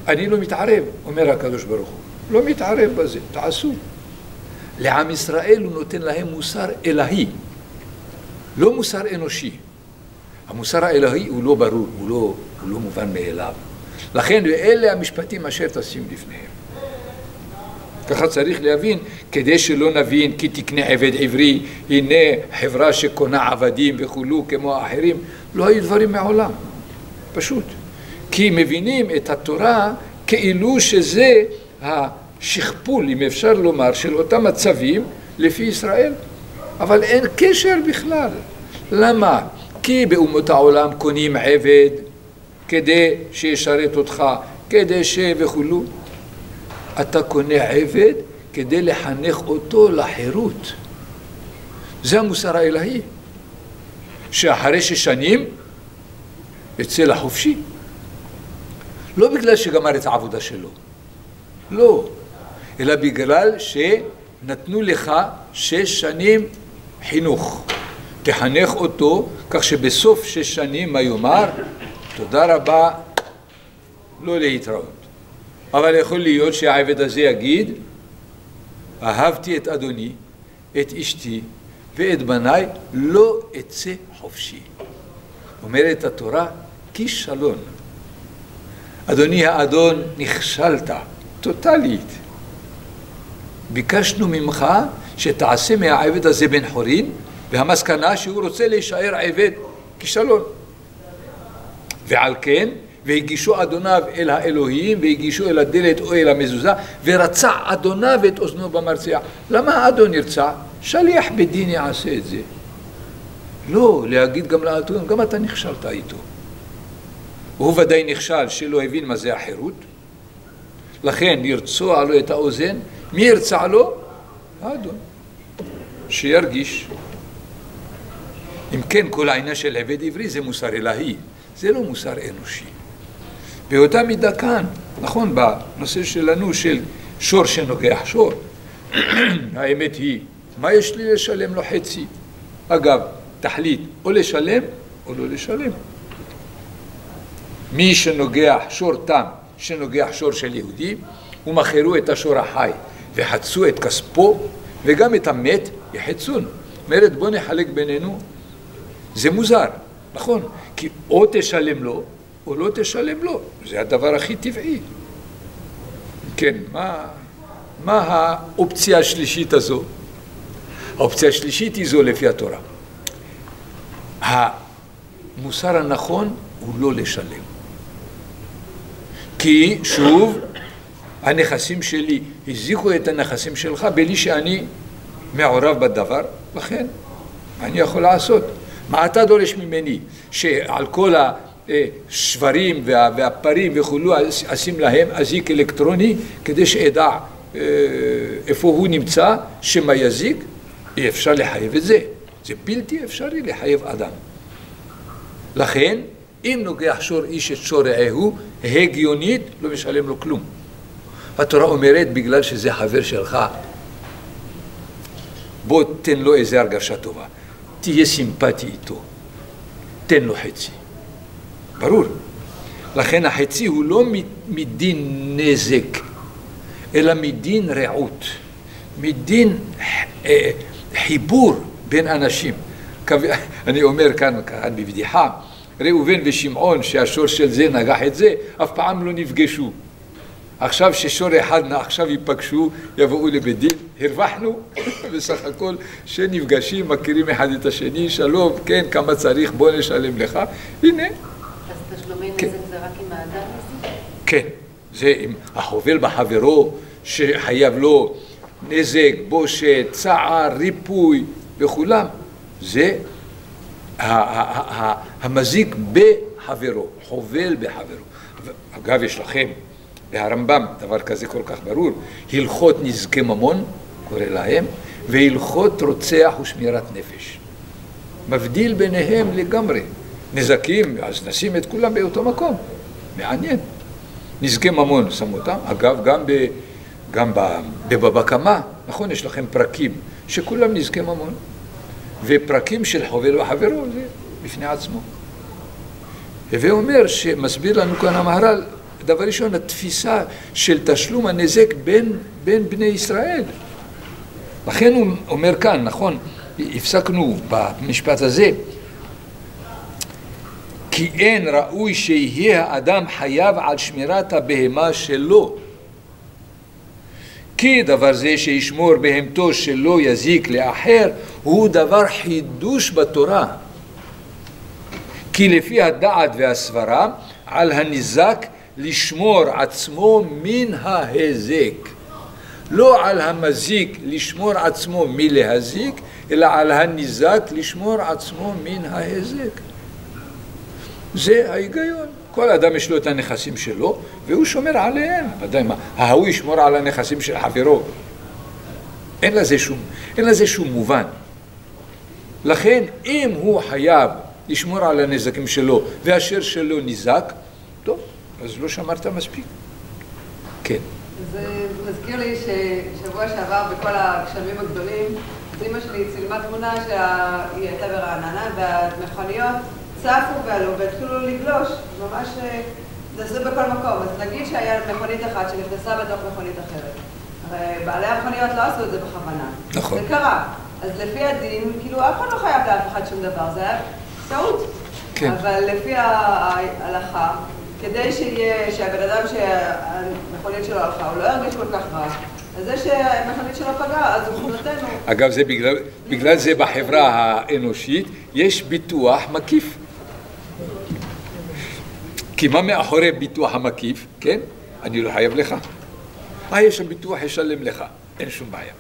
אני לא מתערב, אומר הקדוש ברוך הוא. לא מתערב בזה, תעשו. לעם ישראל הוא נותן להם מוסר אלוהי, לא מוסר אנושי. המוסר האלוהי הוא לא ברור, הוא לא, הוא לא מובן מאליו. לכן, ואלה המשפטים אשר תשים לפניהם. ככה צריך להבין, כדי שלא נבין כי תקנה עבד עברי, הנה חברה שקונה עבדים וכולו כמו האחרים, לא היו דברים מעולם, פשוט. כי מבינים את התורה כאילו שזה השכפול, אם אפשר לומר, של אותם מצבים לפי ישראל, אבל אין קשר בכלל. למה? כי באומות העולם קונים עבד כדי שישרת אותך, כדי ש... וכולו. אתה קונה עבד כדי לחנך אותו לחירות. זה המוסר האלוהי. שאחרי שש שנים יצא לחופשי. לא בגלל שגמר את העבודה שלו, לא, אלא בגלל שנתנו לך שש שנים חינוך. תחנך אותו כך שבסוף שש שנים מה יאמר? תודה רבה, לא להתראות. אבל יכול להיות שהעבד הזה יגיד, אהבתי את אדוני, את אשתי ואת בניי, לא אצא חופשי. אומרת התורה, כישלון. אדוני האדון, נכשלת, טוטלית. ביקשנו ממך שתעשה מהעבד הזה בן חורין, והמסקנה שהוא רוצה להישאר עבד, כישלון. ועל כן, והגישו אדוניו אל האלוהים, והגישו אל הדלת או אל המזוזה, ורצה אדוניו את אוזנו במרציע. למה האדון ירצה? שליח בדין יעשה את זה. לא, להגיד גם לאדון, גם אתה נכשלת איתו. הוא ודאי נכשל שלא הבין מה זה החירות, לכן לרצוע לו את האוזן, מי ירצע לו? האדון. שירגיש. אם כן, כל העניין של עבד עברי זה מוסר אלוהי, זה לא מוסר אנושי. באותה מידה כאן, נכון, בנושא שלנו של שור שנוגח שור, האמת היא, מה יש לי לשלם לו חצי? אגב, תחליט או לשלם או לא לשלם. מי שנוגח שור תם, שנוגח שור של יהודי, ומכרו את השור החי וחצו את כספו, וגם את המת יחצון. אומרת בוא נחלק בינינו, זה מוזר, נכון, כי או תשלם לו או לא תשלם לו, זה הדבר הכי טבעי. כן, מה, מה האופציה השלישית הזו? האופציה השלישית היא זו לפי התורה. המוסר הנכון הוא לא לשלם. כי שוב, הנכסים שלי הזיקו את הנכסים שלך בלי שאני מעורב בדבר, לכן, אני יכול לעשות? מה אתה דורש ממני? שעל כל השברים וה, והפרים וכולו אשים להם אזיק אלקטרוני כדי שאדע אה, איפה הוא נמצא, שמא יזיק? אי אפשר לחייב את זה. זה בלתי אפשרי לחייב אדם. לכן, אם נוגח שור איש את שור רעהו, הגיונית, לא משלם לו כלום. התורה אומרת, בגלל שזה חבר שלך, בוא תן לו איזה הרגשה טובה. תהיה סימפטי איתו. תן לו חצי. ברור. לכן החצי הוא לא מדין נזק, אלא מדין רעות, מדין אה, חיבור בין אנשים. אני אומר כאן, כאן בבדיחה, ראובן ושמעון שהשור של זה נגח את זה, אף פעם לא נפגשו. עכשיו ששור אחד עכשיו ייפגשו, יבואו לבית דין, הרווחנו בסך הכל שנפגשים, מכירים אחד את השני, שלום, כן, כמה צריך, בוא נשלם לך, הנה. אז תשלומי כן. נזק זה רק עם האדם הזה? כן, זה עם החובל בחברו, שחייב לו נזק, בושת, צער, ריפוי וכולם. זה המזיק בחברו, חובל בחברו. אגב, יש לכם בהרמב"ם דבר כזה כל כך ברור, הלכות נזקי ממון, קורא להם, והלכות רוצח ושמירת נפש. מבדיל ביניהם לגמרי. נזקים, אז נשים את כולם באותו מקום. מעניין. נזקי ממון שם אותם, אגב, גם, ב, גם בבבא קמא, נכון, יש לכם פרקים שכולם נזקי ממון. ופרקים של חובל וחברו זה בפני עצמו. הווה אומר שמסביר לנו כאן המהר"ל, דבר ראשון, התפיסה של תשלום הנזק בין, בין בני ישראל. לכן הוא אומר כאן, נכון, הפסקנו במשפט הזה, כי אין ראוי שיהיה האדם חייב על שמירת הבהמה שלו. כי דבר זה שישמור בהמתו שלא יזיק לאחר הוא דבר חידוש בתורה. כי לפי הדעת והסברה על הניזק לשמור עצמו מן ההזק. לא על המזיק לשמור עצמו מלהזיק, אלא על הניזק לשמור עצמו מן ההזק. זה ההיגיון. כל אדם יש לו את הנכסים שלו, והוא שומר עליהם. ודאי מה, ההוא ישמור על הנכסים של חברו. אין לזה שום, אין לזה שום מובן. לכן, אם הוא חייב לשמור על הנזקים שלו, ואשר שלו ניזק, אז לא שמרת מספיק. כן. זה מזכיר לי ששבוע שעבר בכל הגשמים הגדולים, אז אמא שלי צילמה תמונה שהיא הייתה ברעננה והמכוניות צפו ועלו והתחילו לגלוש, ממש אה, נסעו בכל מקום. אז נגיד שהיה מכונית אחת שנכנסה בתוך מכונית אחרת. הרי בעלי המכוניות לא עשו את זה בכוונה. נכון. זה קרה. אז לפי הדין, כאילו אף אחד לא חייב לאף אחד שום דבר, זה היה טעות. כן. אבל לפי ההלכה, כדי שיהיה, שהבן אדם שהמכונית שלו הלכה, הוא לא ירגיש כל כך רע. אז זה שהמכונית שלו פגעה, אז הוא מבחינתנו. אגב, זה בגלל, בגלל זה בחברה האנושית יש ביטוח מקיף. כי מה מאחורי ביטוח המקיף, כן? אני לא חייב לך. אה, יש הביטוח, ישלם לך. אין שום בעיה.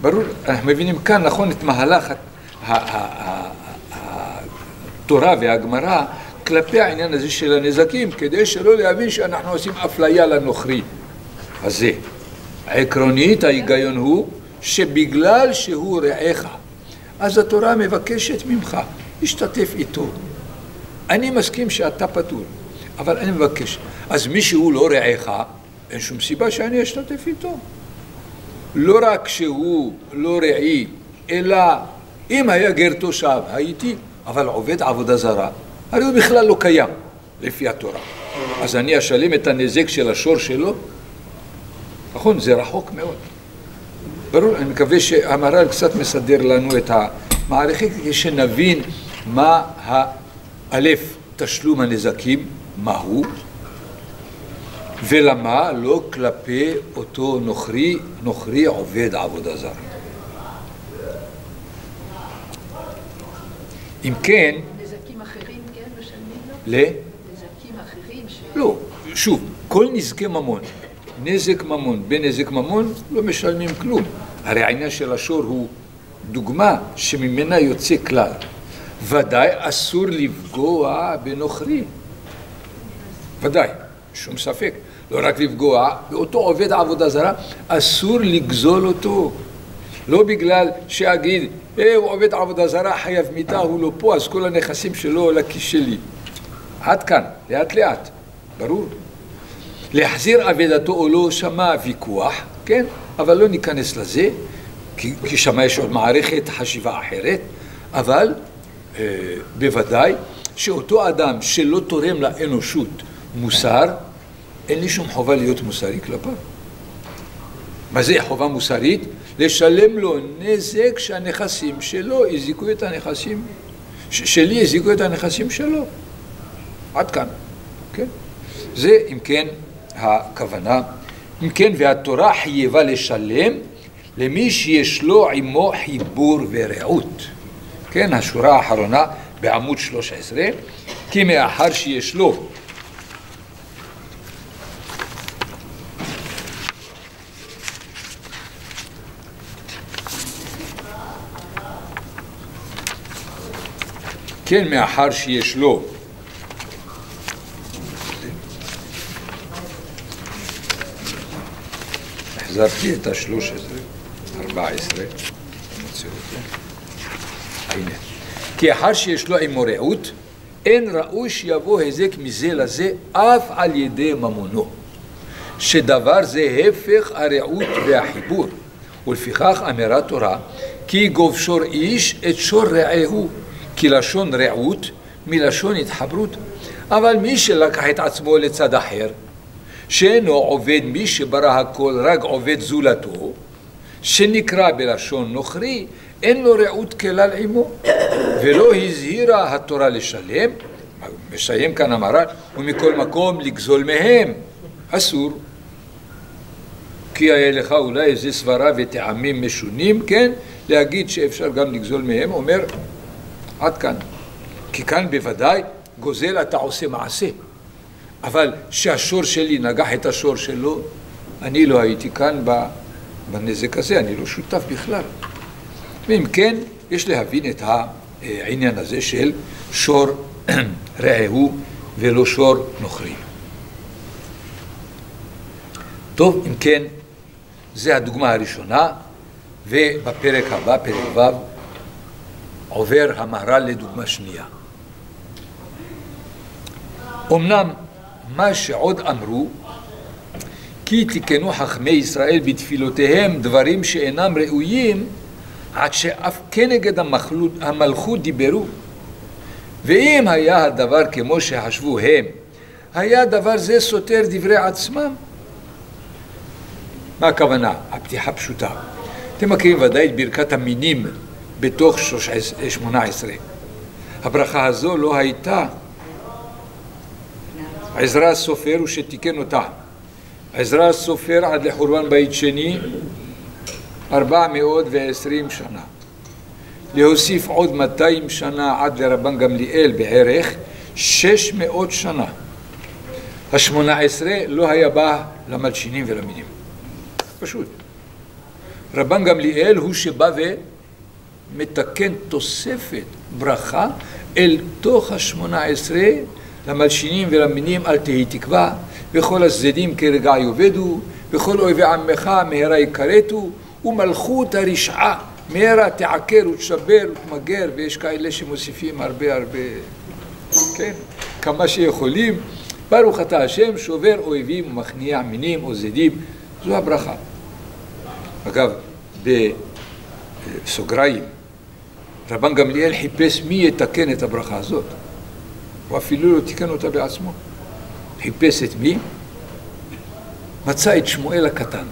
ברור, אנחנו מבינים כאן, נכון, את מהלך התורה והגמרא כלפי העניין הזה של הנזקים, כדי שלא להבין שאנחנו עושים אפליה לנוכרי הזה. עקרונית ההיגיון הוא שבגלל שהוא רעך, אז התורה מבקשת ממך להשתתף איתו. אני מסכים שאתה פטור, אבל אני מבקש. אז מי שהוא לא רעך, אין שום סיבה שאני אשתתף איתו. לא רק שהוא לא רעי, אלא אם היה גר תושב, הייתי, אבל עובד עבודה זרה, הרי הוא בכלל לא קיים, לפי התורה. אז אני אשלם את הנזק של השור שלו? נכון, זה רחוק מאוד. ברור, אני מקווה שהמהר"ל קצת מסדר לנו את המערכת, כדי שנבין מה האלף תשלום הנזקים, מהו, ולמה לא כלפי אותו נוכרי, נוכרי עובד עבודה זרה. אם כן, נזקים אחרים, כן, משלמים לו? ל... נזקים אחרים ש... לא, שוב, כל נזקי ממון, נזק ממון בנזק ממון, לא משלמים כלום. הרי העניין של השור הוא דוגמה שממנה יוצא כלל. ודאי אסור לפגוע בנוכרי. ודאי, שום ספק. לא רק לפגוע, באותו עובד עבודה זרה, אסור לגזול אותו. לא בגלל שאגיד, אה, הוא עובד עבודה זרה, חייב מיתה, הוא לא פה, אז כל הנכסים שלו לכיס שלי. עד כאן, לאט לאט, ברור. להחזיר אבדתו או לא, שמה ויכוח, כן? אבל לא ניכנס לזה, כי, כי שמה יש עוד מערכת חשיבה אחרת, אבל אה, בוודאי שאותו אדם שלא תורם לאנושות מוסר, אין לי שום חובה להיות מוסרי כלפיו. מה זה חובה מוסרית? לשלם לו נזק שהנכסים שלו הזיקו את הנכסים, שלי הזיקו את הנכסים שלו. עד כאן, כן? זה אם כן הכוונה. אם כן, והתורה חייבה לשלם למי שיש לו עמו חיבור ורעות. כן, השורה האחרונה בעמוד 13, כי מאחר שיש לו כן, מאחר שיש לו החזרתי את השלוש עשרה, ארבע עשרה, מוצא אותו. הנה. שיש לו עמו רעות, אין ראוי שיבוא היזק מזה לזה אף על ידי ממונו. שדבר זה הפך הרעות והחיבור. ולפיכך אמרה תורה, כי יגוב שור איש את שור רעהו, כי לשון רעות מלשון התחברות. אבל מי שלקח את עצמו לצד אחר, שאינו עובד מי שברא הכל, רק עובד זולתו, שנקרא בלשון נוכרי, אין לו רעות כלל עמו, ולא הזהירה התורה לשלם, מסיים כאן המהר"ל, ומכל מקום לגזול מהם, אסור. כי היה לך אולי איזה סברה וטעמים משונים, כן? להגיד שאפשר גם לגזול מהם, אומר, עד כאן. כי כאן בוודאי גוזל אתה עושה מעשה. אבל שהשור שלי נגח את השור שלו, אני לא הייתי כאן בנזק הזה, אני לא שותף בכלל. ואם כן, יש להבין את העניין הזה של שור רעהו ולא שור נוכרי. טוב, אם כן, זו הדוגמה הראשונה, ובפרק הבא, פרק ו', עובר המהר"ל לדוגמה שנייה. אמנם מה שעוד אמרו, כי תיקנו חכמי ישראל בתפילותיהם דברים שאינם ראויים, עד שאף כנגד המחלות, המלכות דיברו. ואם היה הדבר כמו שחשבו הם, היה דבר זה סותר דברי עצמם. מה הכוונה? הפתיחה פשוטה. אתם מכירים ודאי את ברכת המינים בתוך 18. הברכה הזו לא הייתה. עזרא הסופר הוא שתיקן אותה. עזרא הסופר עד לחורבן בית שני, 420 שנה. להוסיף עוד 200 שנה עד לרבן גמליאל בערך, 600 שנה. השמונה עשרה לא היה בא למלשינים ולמינים. פשוט. רבן גמליאל הוא שבא ומתקן תוספת ברכה אל תוך השמונה עשרה למלשינים ולמינים אל תהי תקווה וכל הצדדים כרגע יאבדו וכל אויבי עמך מהרה יכרתו ומלכות הרשעה מהרה תעקר ותשבר ותמגר ויש כאלה שמוסיפים הרבה הרבה כן כמה שיכולים. ברוך אתה השם שובר אויבים ומכניע מינים או זדים זו הברכה. אגב בסוגריים רבן גמליאל חיפש מי יתקן את הברכה הזאת הוא אפילו לא תיקן אותה בעצמו חיפש את מי? מצא את שמואל הקטן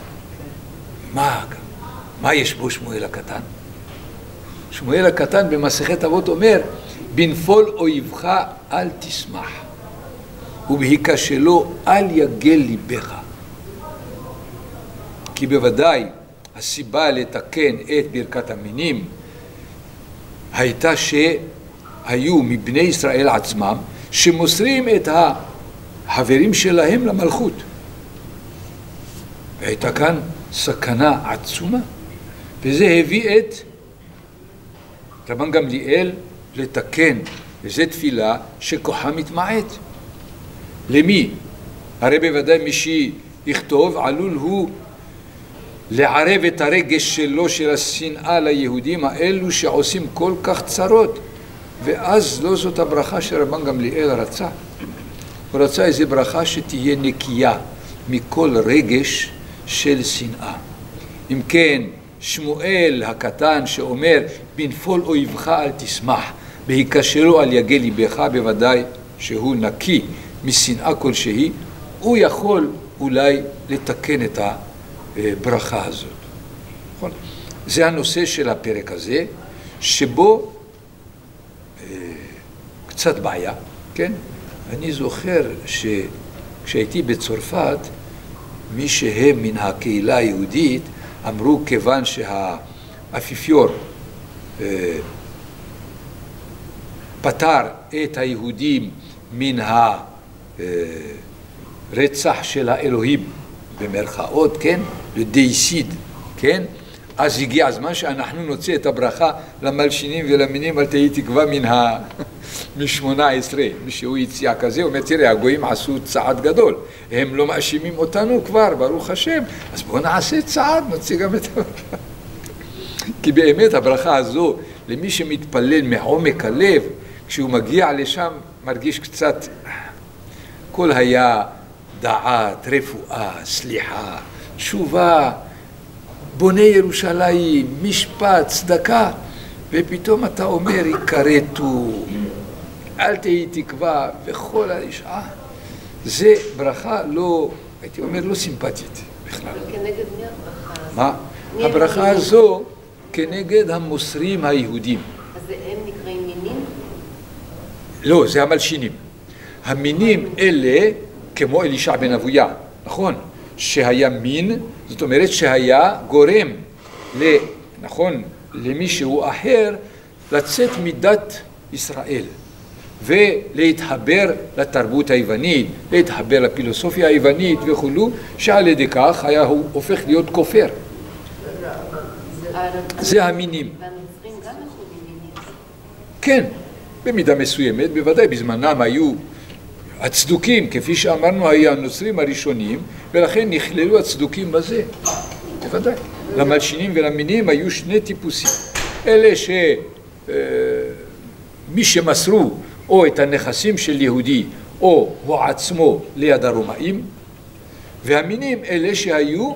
מה, מה יש בו שמואל הקטן? שמואל הקטן במסכת אבות אומר בנפול אויבך אל תשמח ובהיכשלו אל יגל ליבך כי בוודאי הסיבה לתקן את ברכת המינים הייתה שהיו מבני ישראל עצמם שמוסרים את החברים שלהם למלכות. והייתה כאן סכנה עצומה, וזה הביא את רבן גמליאל לתקן, וזו תפילה שכוחה מתמעט. למי? הרי בוודאי מי שיכתוב עלול הוא לערב את הרגש שלו של השנאה ליהודים האלו שעושים כל כך צרות ואז לא זאת הברכה שרבן גמליאל רצה הוא רצה איזו ברכה שתהיה נקייה מכל רגש של שנאה אם כן שמואל הקטן שאומר בנפול אויבך אל תשמח בהיכשלו על יגל ליבך בוודאי שהוא נקי משנאה כלשהי הוא יכול אולי לתקן את ה... ברכה הזאת. נכון? זה הנושא של הפרק הזה, שבו קצת בעיה, כן? אני זוכר שכשהייתי בצרפת, מי שהם מן הקהילה היהודית אמרו כיוון שהאפיפיור אה, פטר את היהודים מן הרצח של האלוהים במרכאות, כן? לדייסיד, כן? אז הגיע הזמן שאנחנו נוציא את הברכה למלשינים ולמינים, אל תהי תקווה מן ה... משמונה עשרה, מי שהוא הציע כזה, הוא אומר, תראה, הגויים עשו צעד גדול, הם לא מאשימים אותנו כבר, ברוך השם, אז בואו נעשה צעד, נוציא גם את הברכה. כי באמת הברכה הזו, למי שמתפלל מעומק הלב, כשהוא מגיע לשם, מרגיש קצת, כל היה דעת, רפואה, סליחה, תשובה, בונה ירושלים, משפט, צדקה, ופתאום אתה אומר, יכרתו, אל תהי תקווה, וכל הרשעה. זה ברכה לא, הייתי אומר, לא סימפטית בכלל. אבל כנגד מי הברכה? מה? הברכה הזו כנגד המוסרים היהודים. אז הם נקראים מינים? לא, זה המלשינים. המינים אלה כמו אלישע בן אבויה, נכון? שהיה מין, זאת אומרת שהיה גורם, ל, נכון, למישהו אחר לצאת מדת ישראל ולהתחבר לתרבות היוונית, להתחבר לפילוסופיה היוונית וכולו, שעל ידי כך היה הוא הופך להיות כופר. זה המינים. והנוצרים גם יכולים מינים. כן, במידה מסוימת, בוודאי בזמנם היו הצדוקים, כפי שאמרנו, היו הנוצרים הראשונים, ולכן נכללו הצדוקים בזה, בוודאי. למלשינים ולמינים היו שני טיפוסים. אלה אה, מי שמסרו או את הנכסים של יהודי או הוא עצמו ליד הרומאים, והמינים אלה שהיו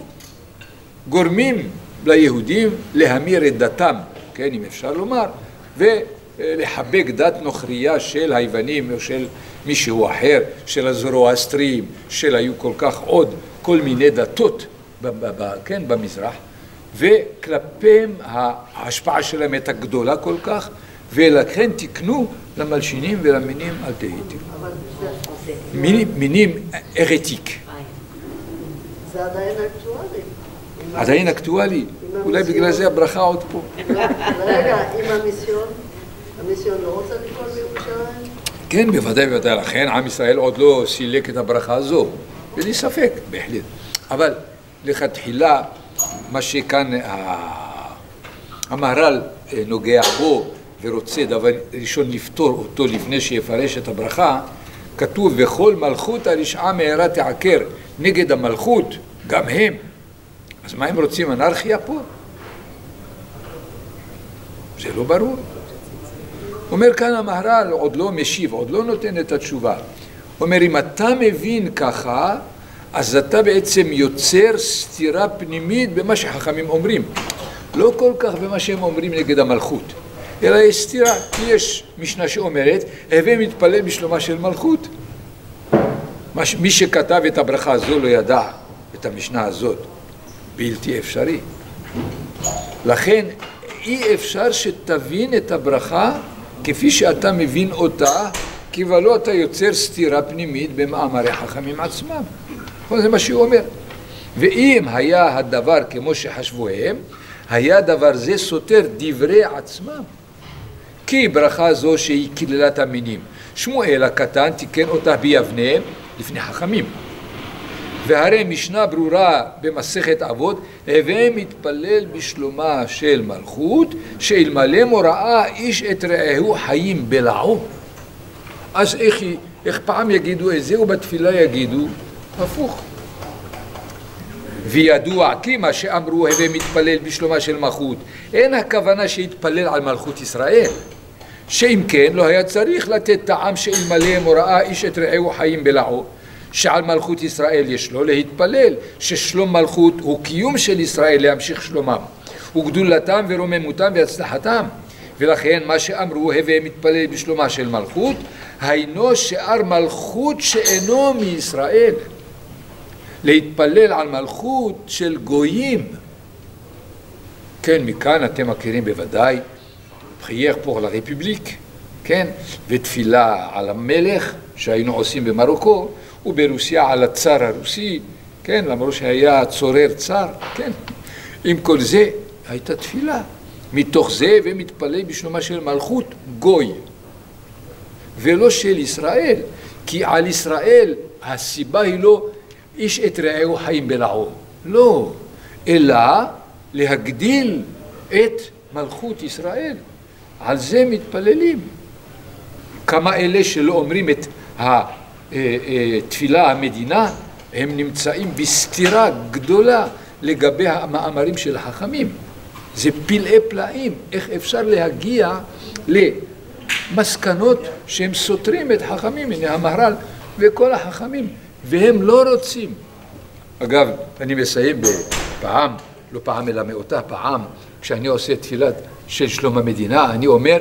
גורמים ליהודים להמיר את דתם, כן, אם אפשר לומר, ולחבק דת נוכרייה של היוונים או של מישהו אחר, של הזורואסטרים, של היו כל כך עוד כל מיני דתות, כן, במזרח, וכלפיהם ההשפעה שלהם הייתה גדולה כל כך, ולכן תיקנו למלשינים ולמינים אל תהיתם. מינים, מינים הרטיק. זה עדיין אקטואלי. עדיין אקטואלי, אולי בגלל זה הברכה עוד פה. רגע, עם המיסיון? המיסיון לא רוצה לפעול בירושלים? כן, בוודאי ובוודאי, לכן עם ישראל עוד לא סילק את הברכה הזו, בלי ספק, בהחלט. אבל לכתחילה, מה שכאן המהר"ל אה, נוגע בו ורוצה דבר ראשון לפתור אותו לפני שיפרש את הברכה, כתוב וכל מלכות הרשעה מהרה תעקר נגד המלכות, גם הם. אז מה הם רוצים, אנרכיה פה? זה לא ברור. אומר כאן המהר"ל, עוד לא משיב, עוד לא נותן את התשובה. אומר, אם אתה מבין ככה, אז אתה בעצם יוצר סתירה פנימית במה שחכמים אומרים. לא כל כך במה שהם אומרים נגד המלכות, אלא יש סתירה. יש משנה שאומרת, הווה מתפלל בשלומה של מלכות. מי שכתב את הברכה הזו לא ידע את המשנה הזאת. בלתי אפשרי. לכן אי אפשר שתבין את הברכה כפי שאתה מבין אותה, כי אתה יוצר סתירה פנימית במאמרי חכמים עצמם. זה מה שהוא אומר. ואם היה הדבר כמו שחשבו הם, היה דבר זה סותר דברי עצמם. כי ברכה זו שהיא קללת המינים. שמואל הקטן תיקן אותה ביבנה לפני חכמים. והרי משנה ברורה במסכת אבות, הווה מתפלל בשלומה של מלכות, שאלמלא מוראה איש את רעהו חיים בלעו. אז איך, איך פעם יגידו את זה ובתפילה יגידו הפוך. וידוע כי מה שאמרו הווה מתפלל בשלומה של מלכות, אין הכוונה שיתפלל על מלכות ישראל. שאם כן לא היה צריך לתת טעם שאלמלא מוראה איש את רעהו חיים בלעו. שעל מלכות ישראל יש לו להתפלל, ששלום מלכות הוא קיום של ישראל להמשיך שלומם, וגדולתם ורוממותם והצלחתם. ולכן מה שאמרו הווה מתפלל בשלומה של מלכות, היינו שאר מלכות שאינו מישראל. להתפלל על מלכות של גויים. כן, מכאן אתם מכירים בוודאי, פרייר פור לרפובליק, כן, ותפילה על המלך שהיינו עושים במרוקו, וברוסיה על הצאר הרוסי, כן, למרות שהיה צורר צאר, כן. עם כל זה הייתה תפילה. מתוך זה ומתפלל בשלומה של מלכות גוי, ולא של ישראל, כי על ישראל הסיבה היא לא איש את רעהו חיים בלעו, לא, אלא להגדיל את מלכות ישראל. על זה מתפללים. כמה אלה שלא אומרים את התפילה המדינה, הם נמצאים בסתירה גדולה לגבי המאמרים של החכמים. זה פלאי פלאים, איך אפשר להגיע למסקנות שהם סותרים את חכמים, הנה המהר"ל וכל החכמים, והם לא רוצים. אגב, אני מסיים בפעם, לא פעם אלא מאותה פעם, כשאני עושה תפילת של שלום המדינה, אני אומר,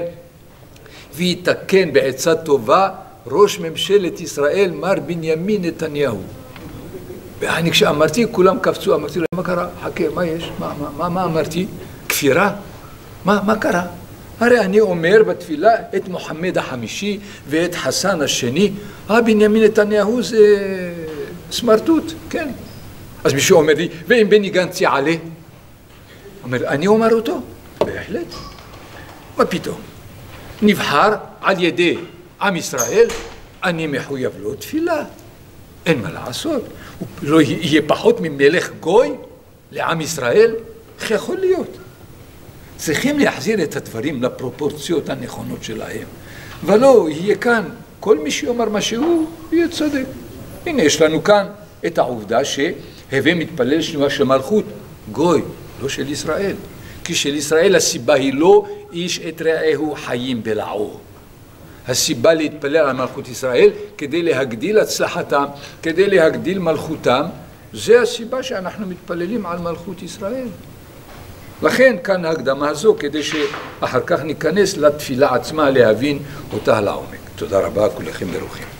ויתקן בעצה טובה ראש ממשלת ישראל מר בנימין נתניהו. ואני כשאמרתי, כולם קפצו, אמרתי להם, מה קרה? חכה, מה יש? מה, מה, מה, מה אמרתי? כפירה? מה, מה קרה? הרי אני אומר בתפילה את מוחמד החמישי ואת חסן השני, אה, בנימין נתניהו זה סמרטוט, כן. אז מישהו אומר לי, ואם בני גנץ יעלה? אומר, אני אומר אותו, בהחלט. מה פתאום? נבחר על ידי עם ישראל, אני מחויב לו תפילה. אין מה לעשות. הוא לא יהיה פחות ממלך גוי לעם ישראל? איך יכול להיות? צריכים להחזיר את הדברים לפרופורציות הנכונות שלהם. ולא יהיה כאן, כל מי שיאמר מה שהוא, יהיה צודק. הנה, יש לנו כאן את העובדה שהווה מתפלל שלמה של מלכות גוי, לא של ישראל. כי של ישראל הסיבה היא לא איש את רעהו חיים בלעו. הסיבה להתפלל על מלכות ישראל כדי להגדיל הצלחתם, כדי להגדיל מלכותם, זה הסיבה שאנחנו מתפללים על מלכות ישראל. לכן כאן ההקדמה הזו, כדי שאחר כך ניכנס לתפילה עצמה להבין אותה לעומק. תודה רבה, כולכם ברוכים.